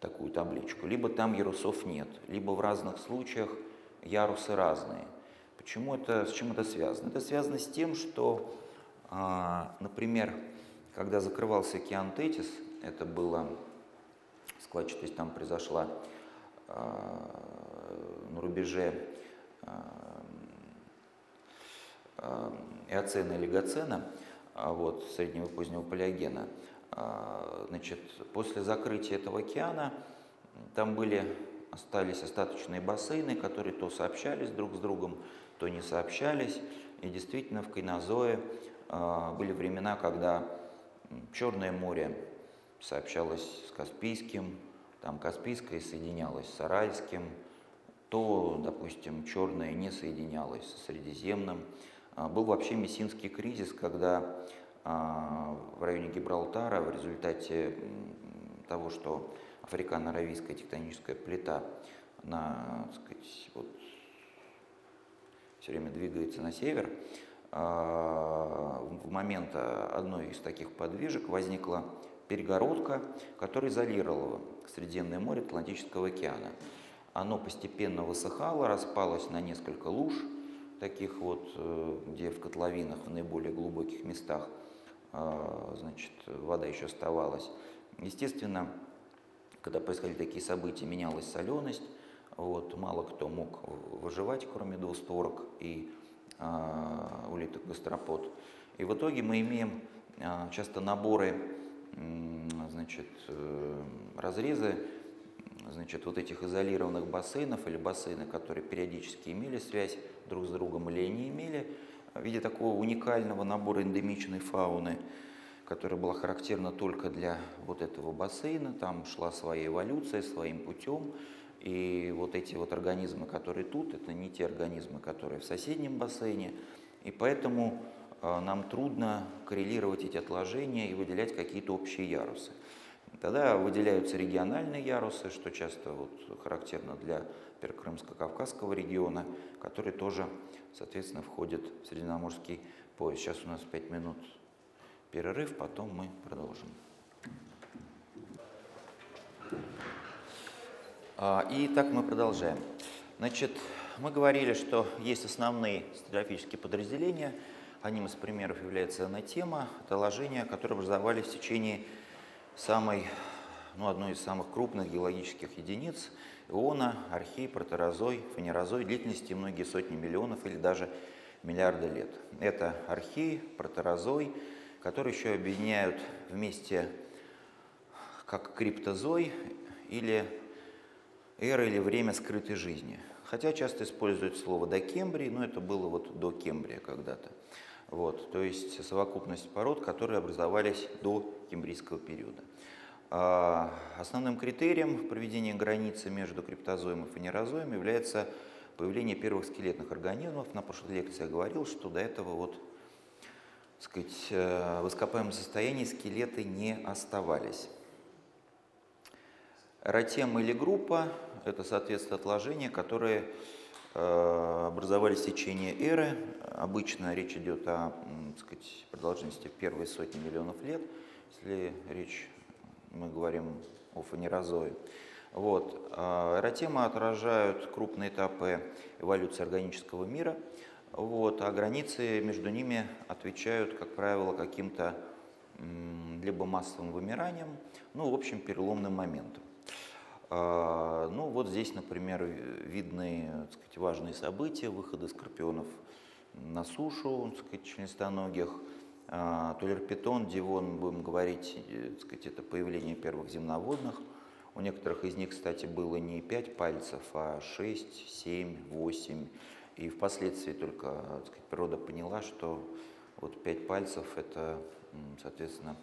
такую табличку. Либо там ярусов нет, либо в разных случаях ярусы разные. Почему это, с чем это связано? Это связано с тем, что, например, когда закрывался океан Тетис, это было, складчатость там произошла э, на рубеже э, Эоцена и Лигоцена, вот, среднего и позднего палеогена. Значит, после закрытия этого океана там были, остались остаточные бассейны, которые то сообщались друг с другом, то не сообщались. И действительно в Кайнозое были времена, когда Черное море сообщалось с Каспийским, там Каспийское соединялось с Аральским, то, допустим, Черное не соединялось с Средиземным. А, был вообще Мессинский кризис, когда а, в районе Гибралтара в результате того, что африкано-аравийская тектоническая плита на, так сказать, вот, все время двигается на север, а, в момент одной из таких подвижек возникла перегородка, которая изолировала Средиземное море Атлантического океана. Оно постепенно высыхало, распалось на несколько луж, таких вот, э, где в котловинах, в наиболее глубоких местах, а, значит, вода еще оставалась. Естественно, когда происходили такие события, менялась соленость, вот, мало кто мог выживать, кроме двустворок, и а, улиток гастропод. И в итоге мы имеем а, часто наборы, значит, э, разрезы значит, вот этих изолированных бассейнов или бассейны, которые периодически имели связь друг с другом или не имели, в виде такого уникального набора эндемичной фауны, которая была характерна только для вот этого бассейна. Там шла своя эволюция своим путем. И вот эти вот организмы, которые тут, это не те организмы, которые в соседнем бассейне. И поэтому э, нам трудно коррелировать эти отложения и выделять какие-то общие ярусы. Тогда выделяются региональные ярусы, что часто вот характерно для Крымско-Кавказского региона, который тоже, соответственно, входит в Средиземноморский пояс. Сейчас у нас 5 минут перерыв, потом мы продолжим. А, и так мы продолжаем. Значит, мы говорили, что есть основные стратегические подразделения. Одним из примеров является анатема, это ложения, которые образовались в течение самой, ну, одной из самых крупных геологических единиц – Иона, Архей, Протерозой, Фанерозой, длительности многие сотни миллионов или даже миллиарды лет. Это Архей, Протерозой, которые еще объединяют вместе как криптозой или эра или время скрытой жизни. Хотя часто используют слово «докембрий», но это было вот до Кембрия когда-то. Вот, то есть совокупность пород, которые образовались до кембрийского периода. А, основным критерием проведения границы между криптозоем и фанерозоем является появление первых скелетных организмов. На прошлой лекции я говорил, что до этого вот, так сказать, э, в ископаемом состоянии скелеты не оставались. Ротема или группа – это, соответственно, отложения, которые э, образовались в течение эры. Обычно речь идет о так сказать, продолжительности первой сотни миллионов лет, если речь, мы говорим о фанерозое. Вот. Эротемы отражают крупные этапы эволюции органического мира, вот, а границы между ними отвечают, как правило, каким-то либо массовым вымиранием, ну, в общем, переломным моментом. А, ну вот здесь, например, видны так сказать, важные события, выходы скорпионов на сушу, так сказать, членистоногих, а, Тулерпитон, Дивон, будем говорить, э, сказать, это появление первых земноводных. У некоторых из них, кстати, было не 5 пальцев, а 6, 7, 8. И впоследствии только так сказать, природа поняла, что вот 5 пальцев – это, соответственно,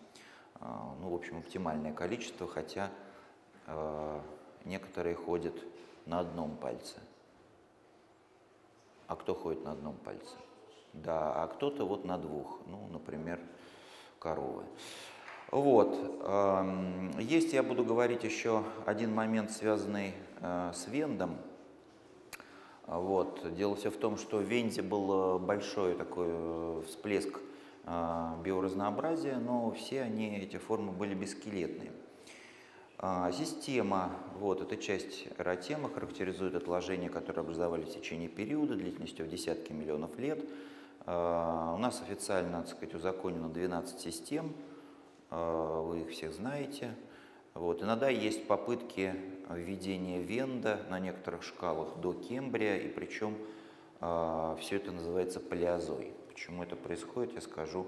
а, ну, в общем, оптимальное количество, хотя Э, некоторые ходят на одном пальце. А кто ходит на одном пальце? Да, а кто-то вот на двух, ну, например, коровы. Вот. Есть, я буду говорить еще один момент, связанный с Вендом. Вот. Дело все в том, что в Венде был большой такой всплеск биоразнообразия, но все они, эти формы были бескелетные. А, система, вот эта часть эротема характеризует отложения, которые образовались в течение периода длительностью в десятки миллионов лет. А, у нас официально, так сказать, узаконено 12 систем, а, вы их всех знаете. Вот. Иногда есть попытки введения венда на некоторых шкалах до Кембрия, и причем все это называется палеозой. Почему это происходит, я скажу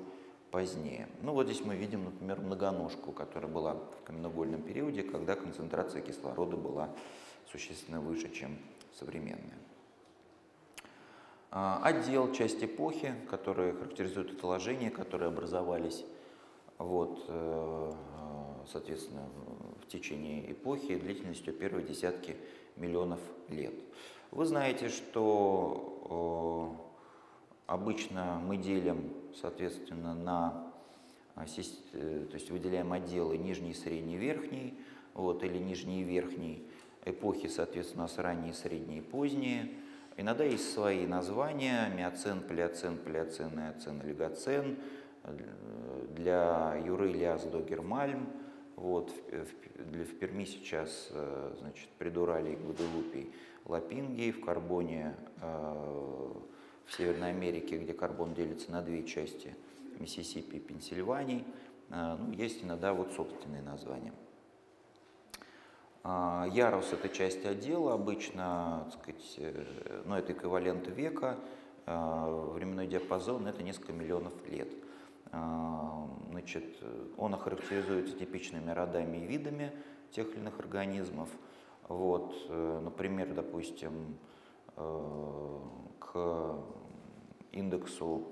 позднее. Ну вот здесь мы видим, например, многоножку, которая была в каменноугольном периоде, когда концентрация кислорода была существенно выше, чем современная. А, отдел, часть эпохи, которые характеризуют отложения, которые образовались вот, э, соответственно, в течение эпохи длительностью первой десятки миллионов лет. Вы знаете, что Обычно мы делим, соответственно, на, э, то есть выделяем отделы нижний, средний, верхний, вот, или нижний и верхний, эпохи, соответственно, с ранние, средние и поздние. Иногда есть свои названия, миоцен, палеоцен, палеоцен, эоцен, олигоцен, для Юры, Ильяс, Догермальм, вот, в, в, в Перми сейчас, э, значит, Придурали и Гваделупий, Лапинги, в Карбоне э, в Северной Америке, где карбон делится на две части, Миссисипи и Пенсильвании, э, ну, есть иногда вот собственные названия. А, ярус – это часть отдела, обычно, так сказать, э, ну, это эквивалент века, э, временной диапазон – это несколько миллионов лет. А, значит, он охарактеризуется типичными родами и видами тех или иных организмов. Вот, например, допустим, к индексу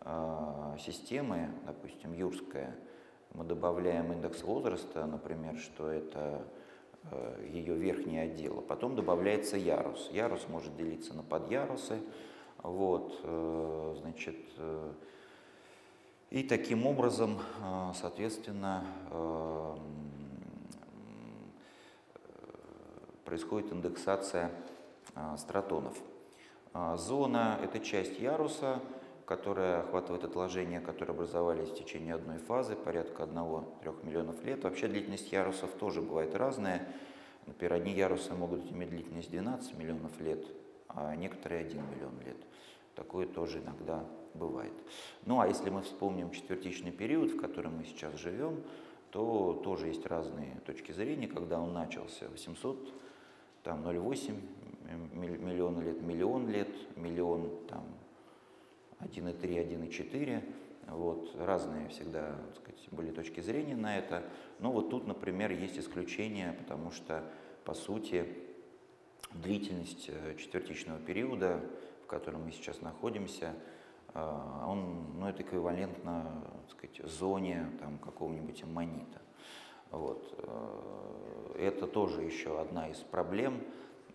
э, системы, допустим, юрская, мы добавляем индекс возраста, например, что это э, ее верхний отдел, а потом добавляется ярус. Ярус может делиться на подярусы, вот, э, значит, э, и таким образом, э, соответственно, э, происходит индексация э, стратонов. Зона – это часть яруса, которая охватывает отложения, которые образовались в течение одной фазы, порядка 1-3 миллионов лет. Вообще длительность ярусов тоже бывает разная. Например, одни ярусы могут иметь длительность 12 миллионов лет, а некоторые 1 миллион лет. Такое тоже иногда бывает. Ну а если мы вспомним четвертичный период, в котором мы сейчас живем, то тоже есть разные точки зрения, когда он начался 800, там 0,8 миллиона лет, миллион лет, миллион там 1,3, 1,4. Вот, разные всегда так сказать, были точки зрения на это. Но вот тут, например, есть исключение, потому что, по сути, длительность э, четвертичного периода, в котором мы сейчас находимся, э, он, ну, это эквивалентно так сказать, зоне там, какого-нибудь аммонита. Вот. Э, это тоже еще одна из проблем,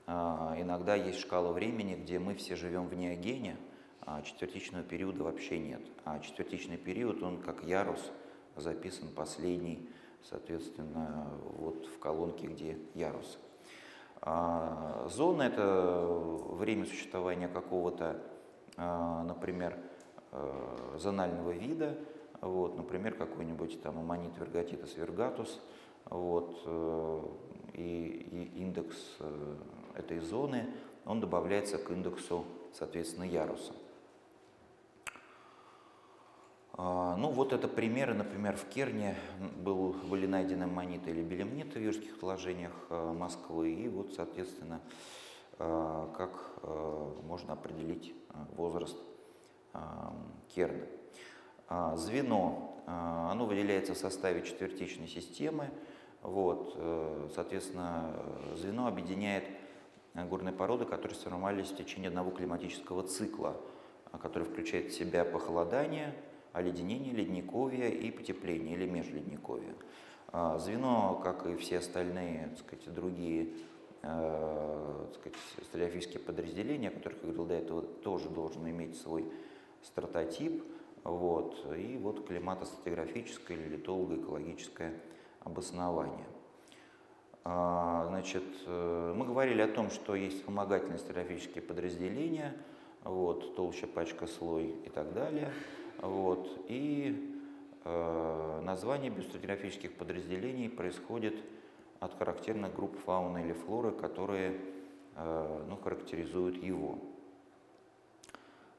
иногда есть шкала времени, где мы все живем в неогене, а четвертичного периода вообще нет. А четвертичный период, он как ярус записан последний, соответственно, вот в колонке, где ярус. А, зона – это время существования какого-то, а, например, зонального вида, вот, например, какой-нибудь там аммонит вергатитус вергатус, вот, э, и, и индекс э, этой зоны, он добавляется к индексу, соответственно, яруса. А, ну вот это примеры, например, в Керне был, были найдены аммониты или белемниты в юрских отложениях а, Москвы, и вот, соответственно, а, как можно определить возраст Керна. Звено, оно выделяется в составе четвертичной системы, вот, э, соответственно, звено объединяет Э, горные породы, которые сформировались в течение одного климатического цикла, э, который включает в себя похолодание, оледенение, ледниковье и потепление или межледниковье. Э, звено, как и все остальные так сказать, другие так сказать, стратофические подразделения, о которых я говорил до этого, тоже должен иметь свой стратотип. Вот. И вот климатостратиграфическое или литолого-экологическое обоснование. А, значит, э, мы говорили о том, что есть вспомогательные стратиграфические подразделения, вот, толща, пачка, слой и так далее. Вот, и э, название биостратиграфических подразделений происходит от характерных групп фауны или флоры, которые э, ну, характеризуют его.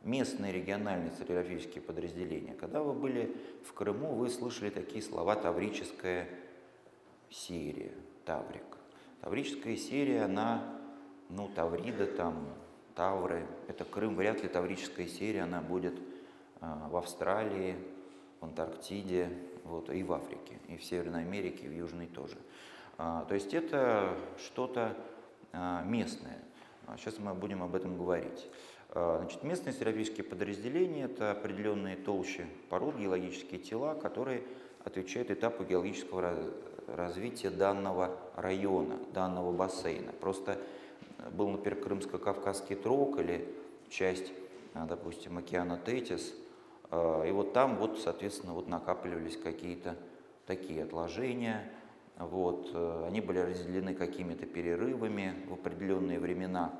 Местные региональные стратиграфические подразделения. Когда вы были в Крыму, вы слышали такие слова «таврическая серия», «таврик». Таврическая серия, она, ну, Таврида, там, Тавры, это Крым, вряд ли Таврическая серия, она будет в Австралии, в Антарктиде, вот, и в Африке, и в Северной Америке, и в Южной тоже. А, то есть это что-то а, местное. Сейчас мы будем об этом говорить. А, значит, местные стереографические подразделения – это определенные толщи пород, геологические тела, которые отвечают этапу геологического развития данного района, данного бассейна. Просто был, например, Крымско-Кавказский трог или часть, допустим, океана Тетис, и вот там, вот, соответственно, вот накапливались какие-то такие отложения – вот, э, они были разделены какими-то перерывами в определенные времена.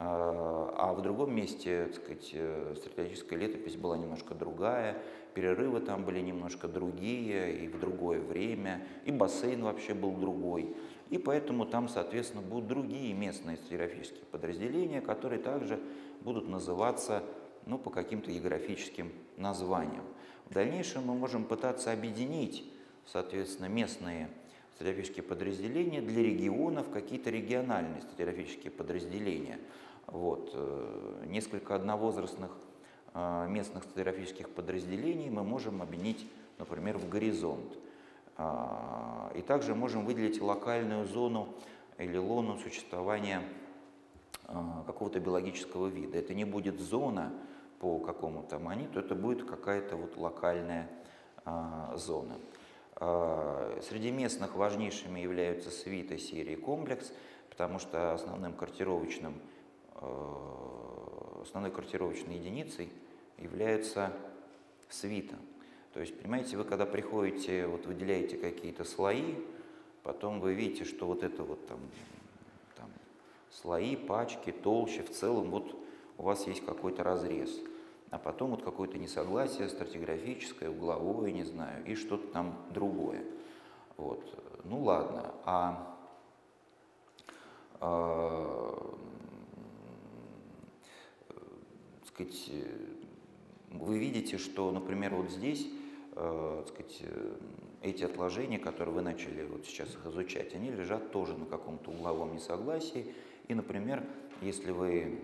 А, а в другом месте, так сказать, э, стратегическая летопись была немножко другая, перерывы там были немножко другие, и в другое время, и бассейн вообще был другой. И поэтому там, соответственно, будут другие местные стратеграфические подразделения, которые также будут называться ну, по каким-то географическим названиям. В дальнейшем мы можем пытаться объединить, соответственно, местные стратеграфические подразделения, для регионов какие-то региональные стратеграфические подразделения. Вот. Э, несколько одновозрастных э, местных стратеграфических подразделений мы можем объединить, например, в горизонт. А, и также можем выделить локальную зону или лону существования э, какого-то биологического вида. Это не будет зона по какому-то монету, это будет какая-то вот локальная зона. А, среди местных важнейшими являются свита серии «Комплекс», потому что основным картировочным, а, основной картировочной единицей является свита. То есть, понимаете, вы когда приходите, вот выделяете какие-то слои, потом вы видите, что вот это вот там, там слои, пачки, толще, в целом вот у вас есть какой-то разрез – а потом вот какое-то несогласие стратиграфическое, угловое, не знаю, и что-то там другое. Вот. Ну ладно, а, а сказать, вы видите, что, например, вот здесь э, сказать, эти отложения, которые вы начали вот сейчас их изучать, они лежат тоже на каком-то угловом несогласии. И, например, если вы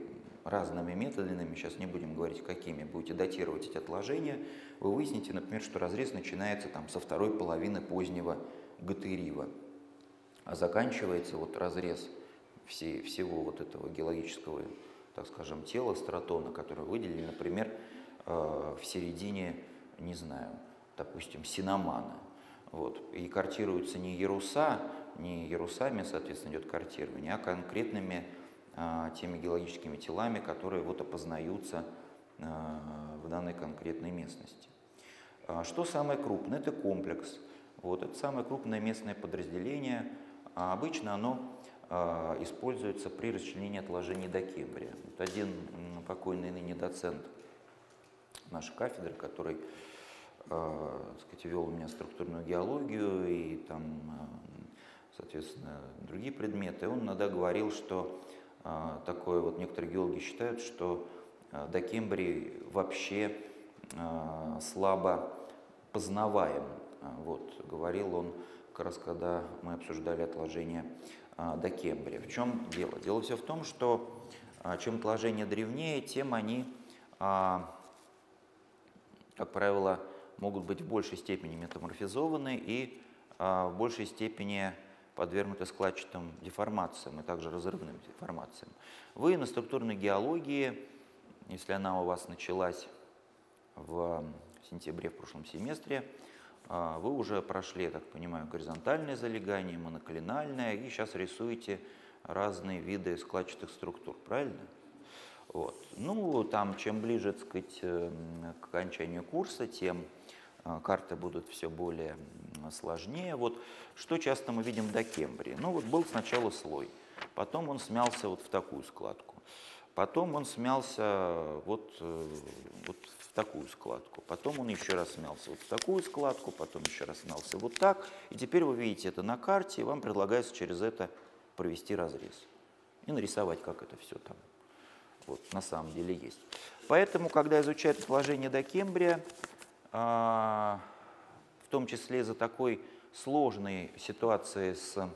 разными методами, сейчас не будем говорить какими, будете датировать эти отложения, вы выясните, например, что разрез начинается там со второй половины позднего Гатерива, а заканчивается вот разрез все, всего вот этого геологического, так скажем, тела стратона, которое выделили, например, э, в середине, не знаю, допустим, синомана. Вот. И картируются не яруса, не ярусами, соответственно, идет картирование, а конкретными теми геологическими телами, которые вот опознаются а, в данной конкретной местности. А, что самое крупное? Это комплекс. Вот, это самое крупное местное подразделение. Обычно оно используется при расчленении отложений до Кембрия. Вот один покойный ныне доцент нашей кафедры, который сказать, вел у меня структурную геологию и там, соответственно, другие предметы, он иногда говорил, что а, такое вот некоторые геологи считают, что а, Докембрий вообще а, слабо познаваем. Вот, говорил он как раз, когда мы обсуждали отложение Докембрия. В чем дело? Дело все в том, что чем отложения древнее, тем они, как правило, могут быть в большей степени метаморфизованы и в большей степени подвергнуты складчатым деформациям и также разрывным деформациям. Вы на структурной геологии, если она у вас началась в сентябре в прошлом семестре, а, вы уже прошли, я так понимаю, горизонтальное залегание, моноклинальное, и сейчас рисуете разные виды складчатых структур, правильно? Вот. Ну, там, чем ближе, так сказать, эм, к окончанию курса, тем э, карты будут все более сложнее. Вот что часто мы видим в Докембрии? Ну, вот был сначала слой, потом он смялся вот в такую складку, потом он смялся вот, э, вот в такую складку, потом он еще раз смялся вот в такую складку, потом еще раз смялся вот так, и теперь вы видите это на карте, и вам предлагается через это провести разрез и нарисовать, как это все там вот, на самом деле есть. Поэтому, когда изучают положение до Кембрия, а, в том числе за такой сложной ситуацией с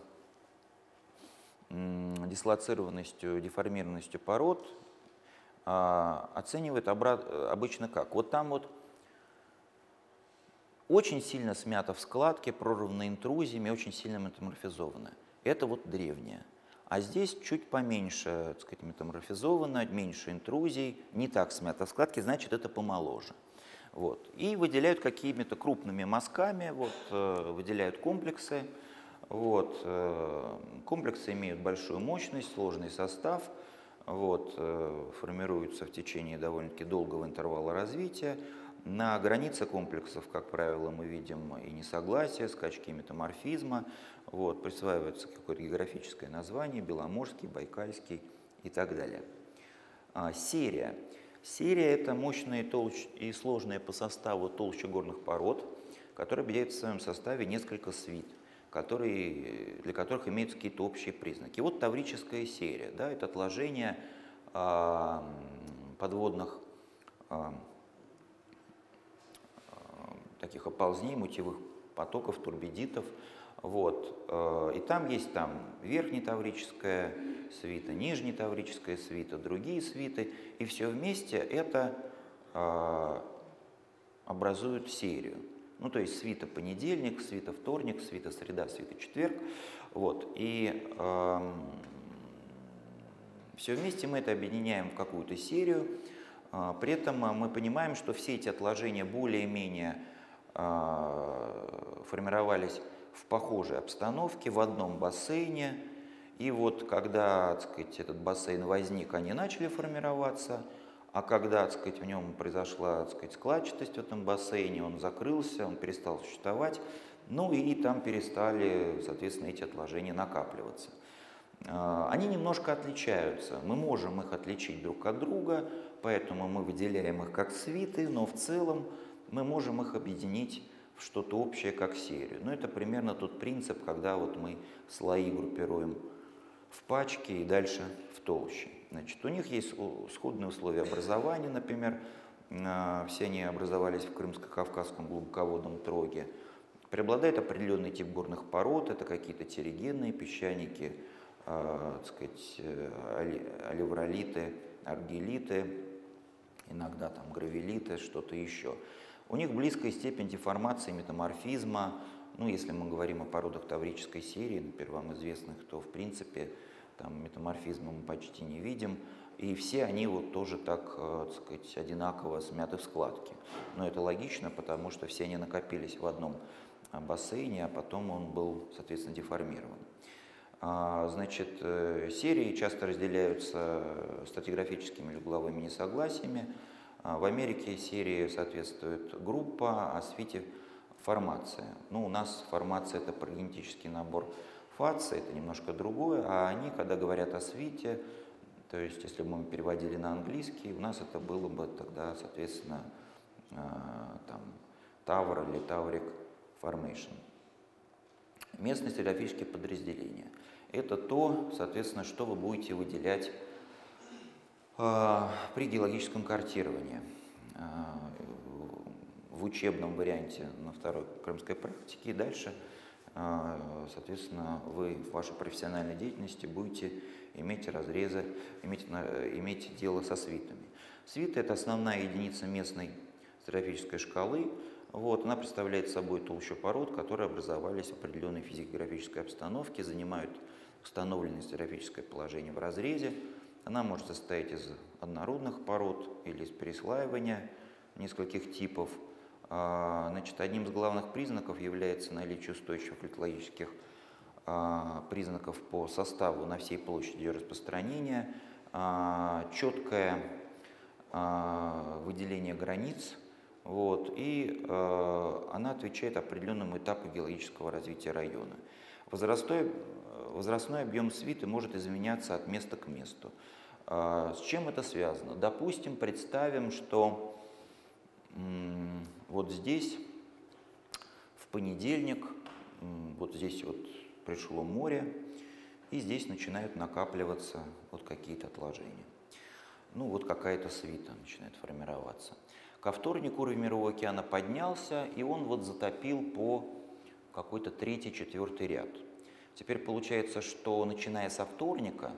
дислоцированностью, деформированностью пород, а, оценивают обычно как? Вот там вот очень сильно смято в складке, прорвано интрузиями, очень сильно метаморфизовано. Это вот древнее. А здесь чуть поменьше, так сказать, метаморфизовано, меньше интрузий, не так смято в складке, значит, это помоложе. Вот. И выделяют какими-то крупными мазками, вот, э, выделяют комплексы. Вот. Э, комплексы имеют большую мощность, сложный состав, вот, э, формируются в течение довольно-таки долгого интервала развития. На границе комплексов, как правило, мы видим и несогласие, скачки метаморфизма, вот, присваивается какое-то географическое название, Беломорский, Байкальский и так далее. А, серия. Серия – это мощная толщ и сложная по составу толща горных пород, которая объединяет в своем составе несколько свит, которые, для которых имеются какие-то общие признаки. Вот таврическая серия, да, это отложение а, подводных а, таких оползней, мутевых потоков, турбидитов. Вот. Э, и там есть там верхнетаврическая свита, нижнетаврическая свита, другие свиты. И все вместе это э, образует серию. Ну, то есть свита понедельник, свита вторник, свита среда, свита четверг. Вот. И эм, все вместе мы это объединяем в какую-то серию. Э, при этом мы понимаем, что все эти отложения более-менее формировались в похожей обстановке, в одном бассейне. И вот когда так сказать, этот бассейн возник, они начали формироваться, а когда так сказать, в нем произошла так сказать, складчатость в этом бассейне, он закрылся, он перестал существовать, ну и там перестали, соответственно, эти отложения накапливаться. А, они немножко отличаются. Мы можем их отличить друг от друга, поэтому мы выделяем их как свиты, но в целом мы можем их объединить в что-то общее, как серию. Но это примерно тот принцип, когда вот мы слои группируем в пачке и дальше в толще. Значит, у них есть сходные условия образования, например, а, все они образовались в Крымско-Кавказском глубоководном троге. Преобладает определенный тип горных пород, это какие-то терригенные песчаники, э, так сказать, э, оливролиты, аргелиты, иногда там гравелиты, что-то еще. У них близкая степень деформации, метаморфизма. Ну, если мы говорим о породах таврической серии, например, вам известных, то в принципе там метаморфизма мы почти не видим. И все они вот тоже так, э, так сказать, одинаково смяты в складки. Но это логично, потому что все они накопились в одном э, бассейне, а потом он был, соответственно, деформирован. А, значит, э, серии часто разделяются стратиграфическими или угловыми несогласиями. А, в Америке серии соответствует группа, а свите формация. Ну, у нас формация это прогенетический набор фации, это немножко другое, а они, когда говорят о свите, то есть если бы мы переводили на английский, у нас это было бы тогда, соответственно, а, там, Тавр или Таврик Formation. Местные стилографические подразделения. Это то, соответственно, что вы будете выделять при геологическом картировании. А, в учебном варианте на второй крымской практике и дальше, а, соответственно, вы в вашей профессиональной деятельности будете иметь разрезы, иметь, иметь дело со свитами. Свиты – это основная единица местной стратегической шкалы. Вот, она представляет собой толщу пород, которые образовались в определенной физиографической обстановке, занимают установленное стратегическое положение в разрезе, она может состоять из однородных пород или из переслаивания нескольких типов. А, значит, одним из главных признаков является наличие устойчивых литологических а, признаков по составу на всей площади распространения. четкое выделение границ, вот, и она отвечает определенному этапу геологического развития района. Возрастной, возрастной объем свиты может изменяться от места к месту. С чем это связано? Допустим, представим, что вот здесь в понедельник, вот здесь вот пришло море, и здесь начинают накапливаться вот какие-то отложения. Ну вот какая-то свита начинает формироваться. Ко вторнику уровень Мирового океана поднялся, и он вот затопил по какой-то третий, четвертый ряд. Теперь получается, что начиная со вторника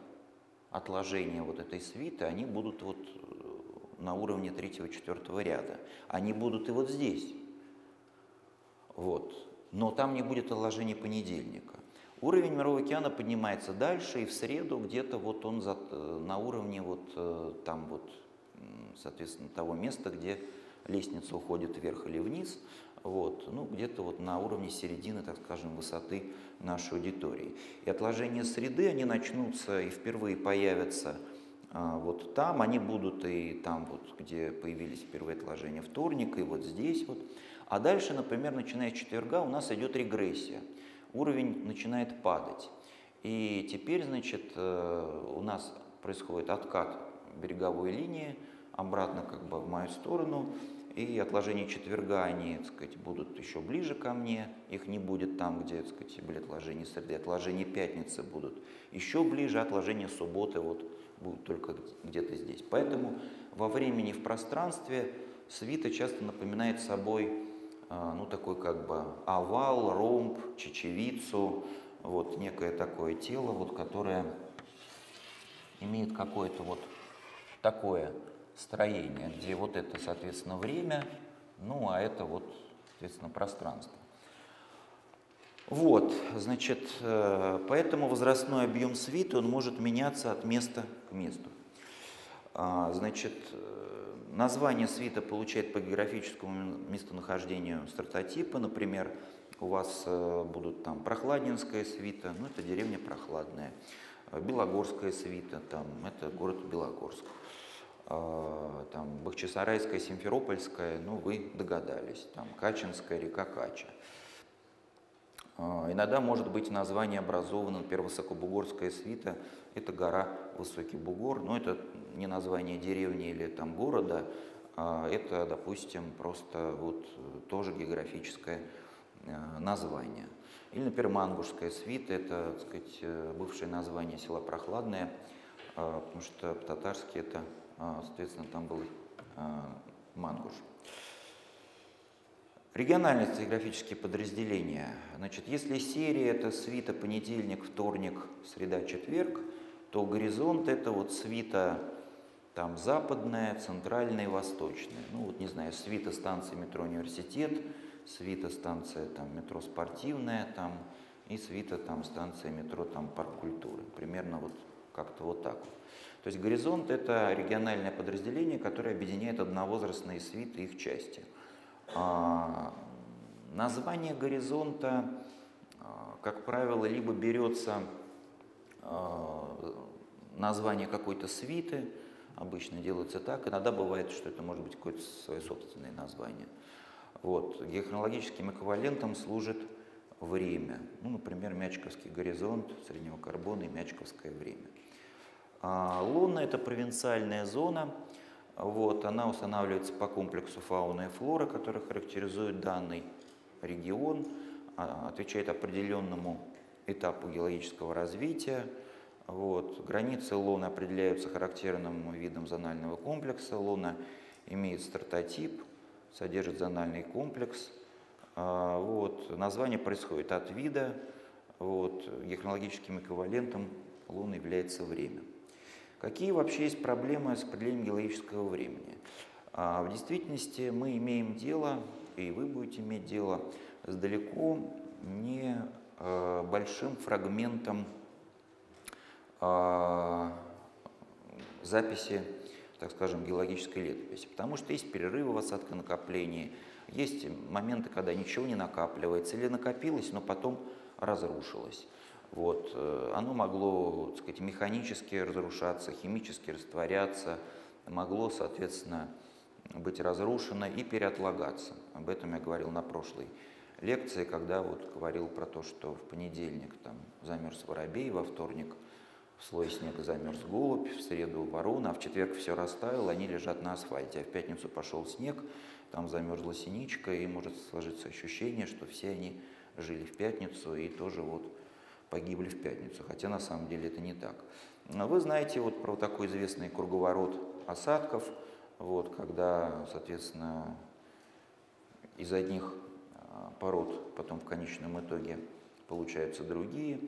отложения вот этой свиты, они будут вот э, на уровне третьего, четвертого ряда. Они будут и вот здесь. Вот. Но там не будет отложений понедельника. Уровень Мирового океана поднимается дальше, и в среду где-то вот он за, э, на уровне вот э, там вот, соответственно, того места, где лестница уходит вверх или вниз, вот, ну, где-то вот на уровне середины, так скажем, высоты нашей аудитории. И отложения среды, они начнутся и впервые появятся а, вот там, они будут и там, вот, где появились впервые отложения вторника, и вот здесь вот. А дальше, например, начиная с четверга у нас идет регрессия. Уровень начинает падать. И теперь, значит, э, у нас происходит откат береговой линии обратно как бы в мою сторону, и отложения четверга, они, так сказать, будут еще ближе ко мне, их не будет там, где, так сказать, были отложения среды, отложения пятницы будут еще ближе, отложения субботы вот будут только где-то здесь. Поэтому во времени, в пространстве свита часто напоминает собой, а, ну, такой как бы овал, ромб, чечевицу, вот некое такое тело, вот, которое имеет какое-то вот такое строение, где вот это, соответственно, время, ну, а это вот, соответственно, пространство. Вот, значит, э, поэтому возрастной объем свиты, он может меняться от места к месту. А, значит, э, название свита получает по географическому местонахождению стратотипа, например, у вас э, будут там Прохладинская свита, ну это деревня Прохладная, Белогорская свита, там это город Белогорск. А, там Бахчисарайская, Симферопольская, ну вы догадались, там Качинская река Кача. А, иногда может быть название образовано, например, Высокобугорская свита, это гора Высокий Бугор, но это не название деревни или там города, а это, допустим, просто вот тоже географическое название. Или, например, Мангушская свита, это, так сказать, бывшее название села Прохладное, потому что по-татарски это соответственно, там был а, Мангуш. Региональные стратеграфические подразделения. Значит, если серия это свита понедельник, вторник, среда, четверг, то горизонт это вот свита там западная, центральная и восточная. Ну вот не знаю, свита станции метро университет, свита станция там метро спортивная там и свита там станция метро там парк культуры. Примерно вот как-то вот так вот. То есть горизонт – это региональное подразделение, которое объединяет одновозрастные свиты их части. А, название горизонта, а, как правило, либо берется а, название какой-то свиты, обычно делается так, иногда бывает, что это может быть какое-то свое собственное название. Вот. Геохронологическим эквивалентом служит время. Ну, например, Мячковский горизонт среднего карбона и Мячковское время. А, Луна – это провинциальная зона, вот, она устанавливается по комплексу фауны и флоры, который характеризует данный регион, а, отвечает определенному этапу геологического развития. Вот. Границы Луны определяются характерным видом зонального комплекса. Луна имеет стратотип, содержит зональный комплекс. А, вот. Название происходит от вида. Вот. Геохронологическим эквивалентом Луны является время. Какие вообще есть проблемы с определением геологического времени? А, в действительности мы имеем дело, и вы будете иметь дело, с далеко не а, большим фрагментом а, записи, так скажем, геологической летописи, потому что есть перерывы в осадконакоплении, есть моменты, когда ничего не накапливается или накопилось, но потом разрушилось. Вот. Э, оно могло так сказать, механически разрушаться, химически растворяться, могло, соответственно, быть разрушено и переотлагаться. Об этом я говорил на прошлой лекции, когда вот говорил про то, что в понедельник там замерз воробей, во вторник в слой снега замерз голубь, в среду ворона, а в четверг все растаяло, они лежат на асфальте. А в пятницу пошел снег, там замерзла синичка, и может сложиться ощущение, что все они жили в пятницу и тоже вот погибли в пятницу, хотя на самом деле это не так. Вы знаете вот про такой известный круговорот осадков, вот, когда, соответственно, из одних а, пород потом в конечном итоге получаются другие.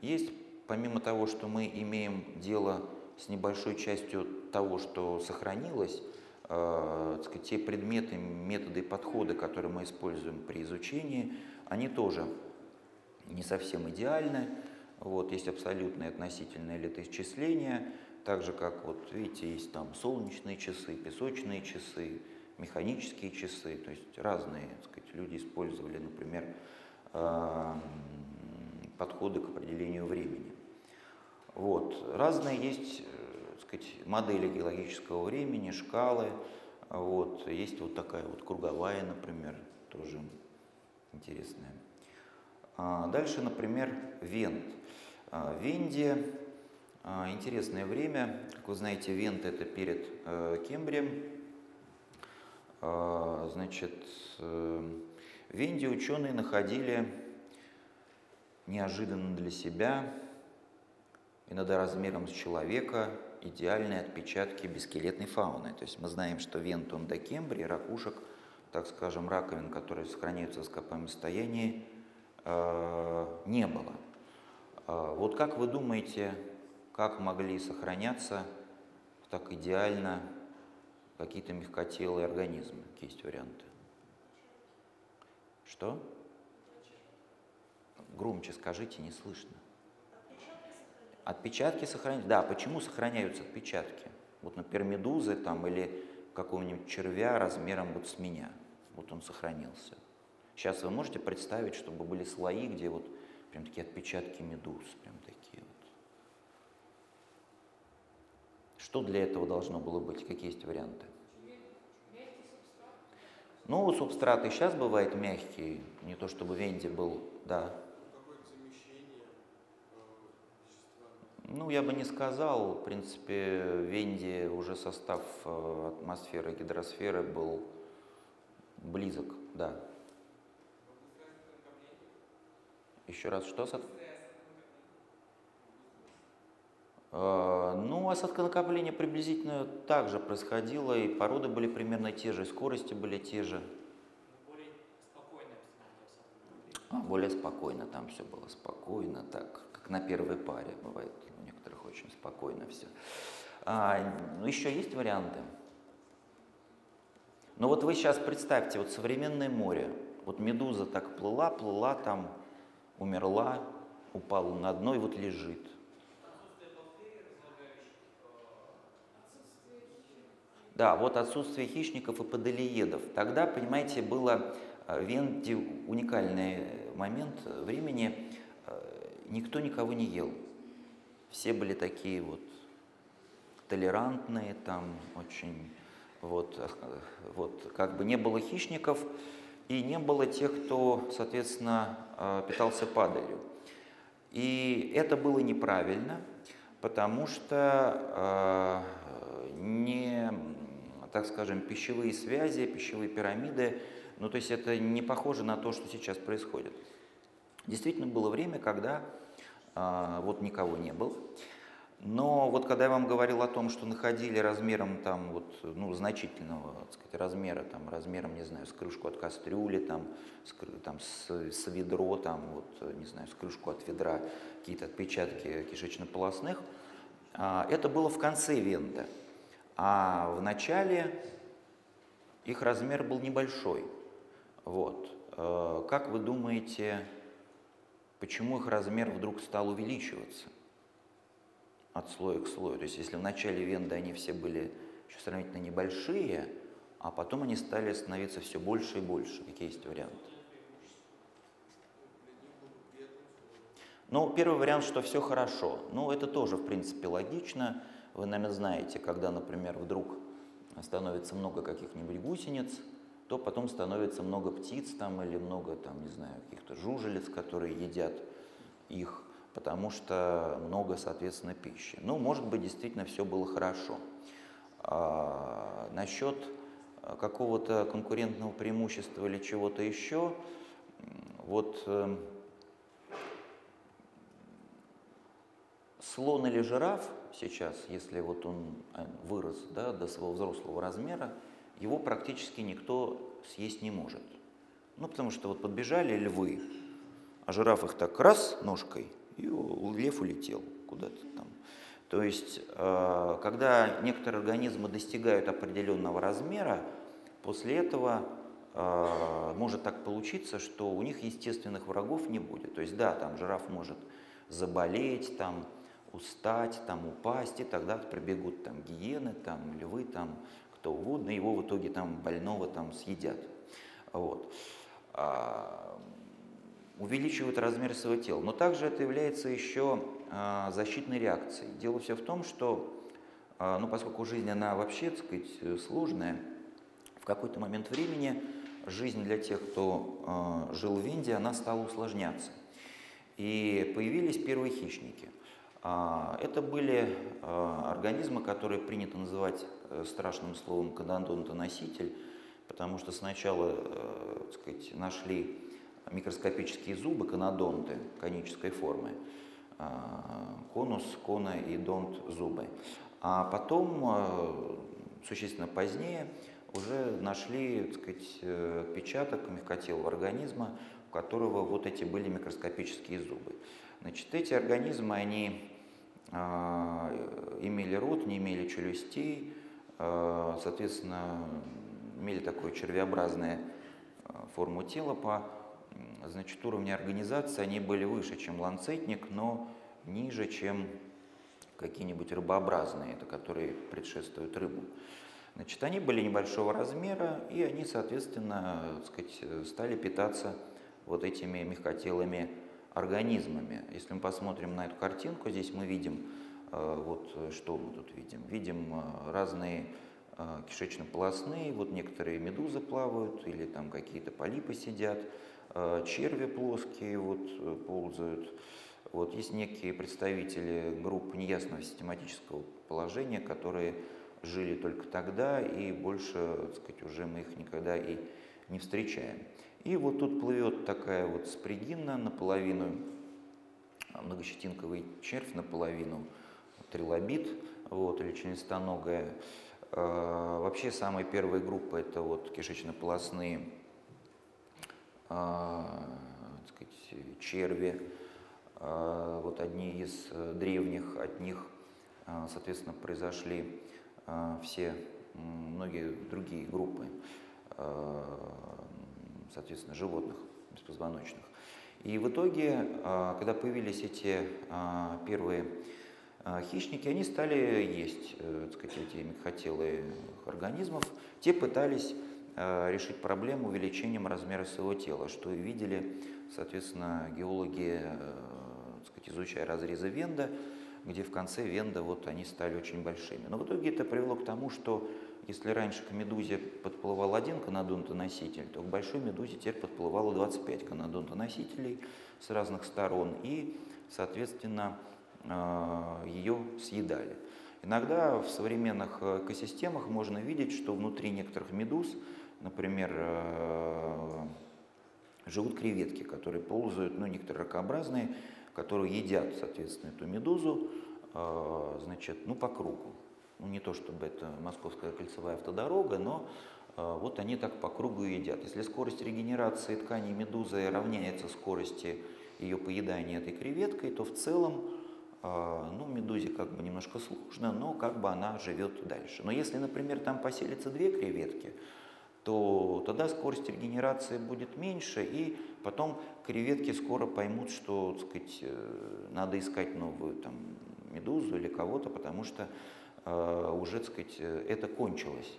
Есть, помимо того, что мы имеем дело с небольшой частью того, что сохранилось, э, сказать, те предметы, методы и подходы, которые мы используем при изучении, они тоже не совсем идеальны. Вот, есть абсолютное относительное летоисчисление, так же, как, вот, видите, есть там солнечные часы, песочные часы, механические часы, то есть разные, так сказать, люди использовали, например, подходы к определению времени. Вот. Разные есть э, так сказать, модели геологического времени, шкалы. Вот. Есть вот такая вот круговая, например, тоже интересная. А, дальше, например, Вент. А, в Венде а, интересное время. Как вы знаете, Вент это перед э, Кембрием. Значит, э, в Венде ученые находили неожиданно для себя, иногда размером с человека, идеальные отпечатки бескелетной фауны. То есть мы знаем, что Вент, он до Кембрия, ракушек, так скажем, раковин, которые сохраняются в ископаемом состоянии, не было. Э, вот как вы думаете, как могли сохраняться так идеально какие-то мягкотелые организмы? Какие есть варианты? Что? Громче скажите, не слышно. Отпечатки сохраняются. Да, почему сохраняются отпечатки? Вот, например, медузы там или какого-нибудь червя размером вот с меня. Вот он сохранился. Сейчас вы можете представить, чтобы были слои, где вот прям такие отпечатки медуз, прям такие вот. Что для этого должно было быть? Какие есть варианты? Ну, субстрат и сейчас бывает мягкий, не то чтобы венди был, да. Ну, я бы не сказал. В принципе, в Венде уже состав э, атмосферы, гидросферы был близок, да. Еще раз, что сад? Э, ну, осадконакопление приблизительно так же происходило, и породы были примерно те же, и скорости были те же. А, более спокойно, там все было спокойно, так, как на первой паре бывает, у некоторых очень спокойно все. А, ну, еще есть варианты. Но вот вы сейчас представьте, вот современное море, вот медуза так плыла, плыла там, умерла, упала на дно и вот лежит. Да, вот отсутствие хищников и подолиедов. Тогда, понимаете, было э, в Венде уникальный момент времени. Э, никто никого не ел. Все были такие вот толерантные, там очень вот, э, вот как бы не было хищников, и не было тех, кто, соответственно, э, питался падалью. И это было неправильно, потому что э, не, так скажем, пищевые связи, пищевые пирамиды, ну то есть это не похоже на то, что сейчас происходит. Действительно было время, когда э, вот никого не было, но вот когда я вам говорил о том, что находили размером там вот, ну, значительного так сказать, размера, там, размером, не знаю, с крышку от кастрюли, там, с, там, с, с ведро, там, вот, не знаю, с крышку от ведра, какие-то отпечатки кишечно-полосных, а, это было в конце вента. А в начале их размер был небольшой. Вот. Э, как вы думаете, почему их размер вдруг стал увеличиваться? От слоя к слою. То есть если в начале венды они все были еще сравнительно небольшие, а потом они стали становиться все больше и больше. Какие есть варианты? Ну, первый вариант, что все хорошо. Ну, это тоже, в принципе, логично. Вы, наверное, знаете, когда, например, вдруг становится много каких-нибудь гусениц, то потом становится много птиц там или много, там, не знаю, каких-то жужелиц, которые едят их, потому что много, соответственно, пищи. Ну, может быть, действительно все было хорошо. А, насчет какого-то конкурентного преимущества или чего-то еще, вот э, слон или жираф сейчас, если вот он э, вырос да, до своего взрослого размера, его практически никто съесть не может. Ну, потому что вот подбежали львы, а жираф их так раз ножкой, и лев улетел куда-то там. То есть, э, когда некоторые организмы достигают определенного размера, после этого э, может так получиться, что у них естественных врагов не будет. То есть, да, там жираф может заболеть, там устать, там упасть, и тогда прибегут там гиены, там львы, там кто угодно, его в итоге там больного там съедят. Вот. А, увеличивают размер своего тела. Но также это является еще а, защитной реакцией. Дело все в том, что, а, ну, поскольку жизнь, она вообще, так сказать, сложная, в какой-то момент времени жизнь для тех, кто жил в Индии, она стала усложняться. И появились первые хищники. Это были организмы, которые принято называть Э, страшным словом кадодонтоноситель, потому что сначала э, так сказать, нашли микроскопические зубы, конодонты конической формы, э, конус, кона и донт зубы. А потом, существенно позднее, уже нашли так сказать, отпечаток мягкотелого организма, у которого вот эти были микроскопические зубы. Значит, эти организмы, они имели рот, не имели челюстей, Э, соответственно, имели такую червеобразную э, форму тела по значит, уровню организации, они были выше, чем ланцетник, но ниже, чем какие-нибудь рыбообразные, это которые предшествуют рыбу. Значит, они были небольшого размера, и они, соответственно, сказать, стали питаться вот этими мягкотелыми организмами. Если мы посмотрим на эту картинку, здесь мы видим Э, вот э, что мы тут видим? Видим э, разные кишечно-полостные, вот некоторые медузы плавают или там какие-то полипы сидят, черви плоские вот ползают. Вот есть некие представители групп неясного систематического положения, которые жили только тогда, и больше, так сказать, уже мы их никогда и не встречаем. И вот тут плывет такая вот спригинна наполовину, многощетинковый червь наполовину, трилобит, вот, или членистоногая. Э, вообще самые первые группы это вот кишечно-полосные э, сказать, черви, э, вот одни из древних, от них, соответственно, произошли все многие другие группы, соответственно, животных беспозвоночных. И в итоге, когда появились эти первые а хищники, они стали есть э, так сказать, эти мягкотелые организмов. Те пытались э, решить проблему увеличением размера своего тела, что и видели, соответственно, геологи, э, сказать, изучая разрезы Венда, где в конце Венда вот они стали очень большими. Но в итоге это привело к тому, что если раньше к медузе подплывал один канадонтоноситель, то к большой медузе теперь подплывало 25 канадонтоносителей с разных сторон. И, соответственно, а, ее съедали. Иногда в современных э, экосистемах можно видеть, что внутри некоторых медуз, например, э, живут креветки, которые ползают, ну, некоторые ракообразные, которые едят, соответственно, эту медузу, э, значит, ну, по кругу. Ну, не то чтобы это московская кольцевая автодорога, но вот они так по кругу едят. Если скорость регенерации тканей медузы равняется скорости ее поедания этой креветкой, то в целом ну, медузе как бы немножко сложно, но как бы она живет дальше. Но если, например, там поселится две креветки, то тогда скорость регенерации будет меньше, и потом креветки скоро поймут, что так сказать, э, надо искать новую там, медузу или кого-то, потому что э, уже так сказать, э, это кончилось.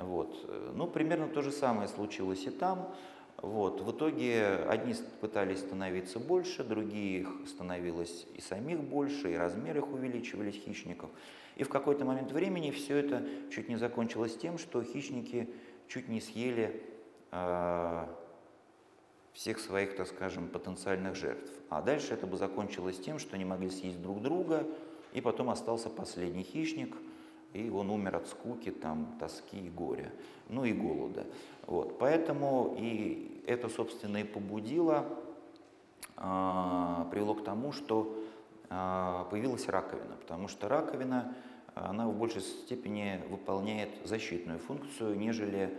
Вот. Ну, примерно то же самое случилось и там. Вот. В итоге одни пытались становиться больше, другие становилось и самих больше, и размеры их увеличивались хищников. И в какой-то момент времени все это чуть не закончилось тем, что хищники чуть не съели э, всех своих, так скажем, потенциальных жертв. А дальше это бы закончилось тем, что они могли съесть друг друга, и потом остался последний хищник, и он умер от скуки, там, тоски и горя, ну и голода. Вот. Поэтому и это, собственно, и побудило, э, привело к тому, что э, появилась раковина, потому что раковина, она в большей степени выполняет защитную функцию, нежели,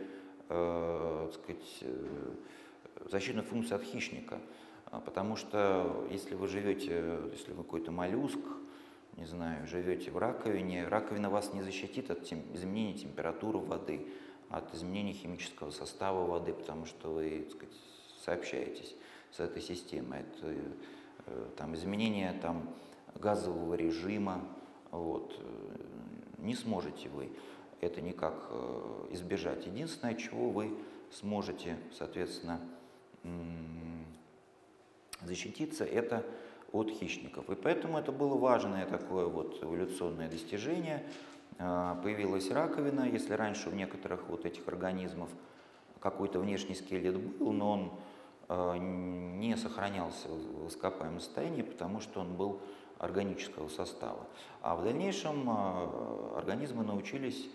э, сказать, э, защитную функцию от хищника. Потому что если вы живете, если вы какой-то моллюск, не знаю, живете в раковине, раковина вас не защитит от тем, изменения температуры воды, от изменения химического состава воды, потому что вы так сказать, сообщаетесь с этой системой. Это э, там, изменение там, газового режима, вот, э, не сможете вы это никак э, избежать. Единственное, чего вы сможете, соответственно, защититься, это от хищников. И поэтому это было важное такое вот эволюционное достижение – а, появилась раковина. Если раньше у некоторых вот этих организмов какой-то внешний скелет был, но он а, не сохранялся в ископаемом состоянии, потому что он был органического состава. А в дальнейшем а, организмы научились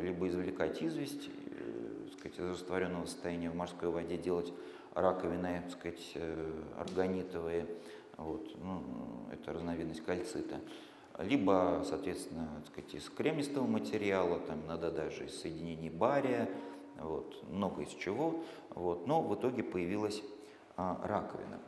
либо извлекать известь, э, сказать, из растворенного состояния в морской воде, делать раковины, так сказать, э, органитовые, вот, ну, это разновидность кальцита, либо, соответственно, так сказать, из кремнистого материала, там иногда даже из соединений бария, вот, много из чего, вот, но в итоге появилась а, раковина.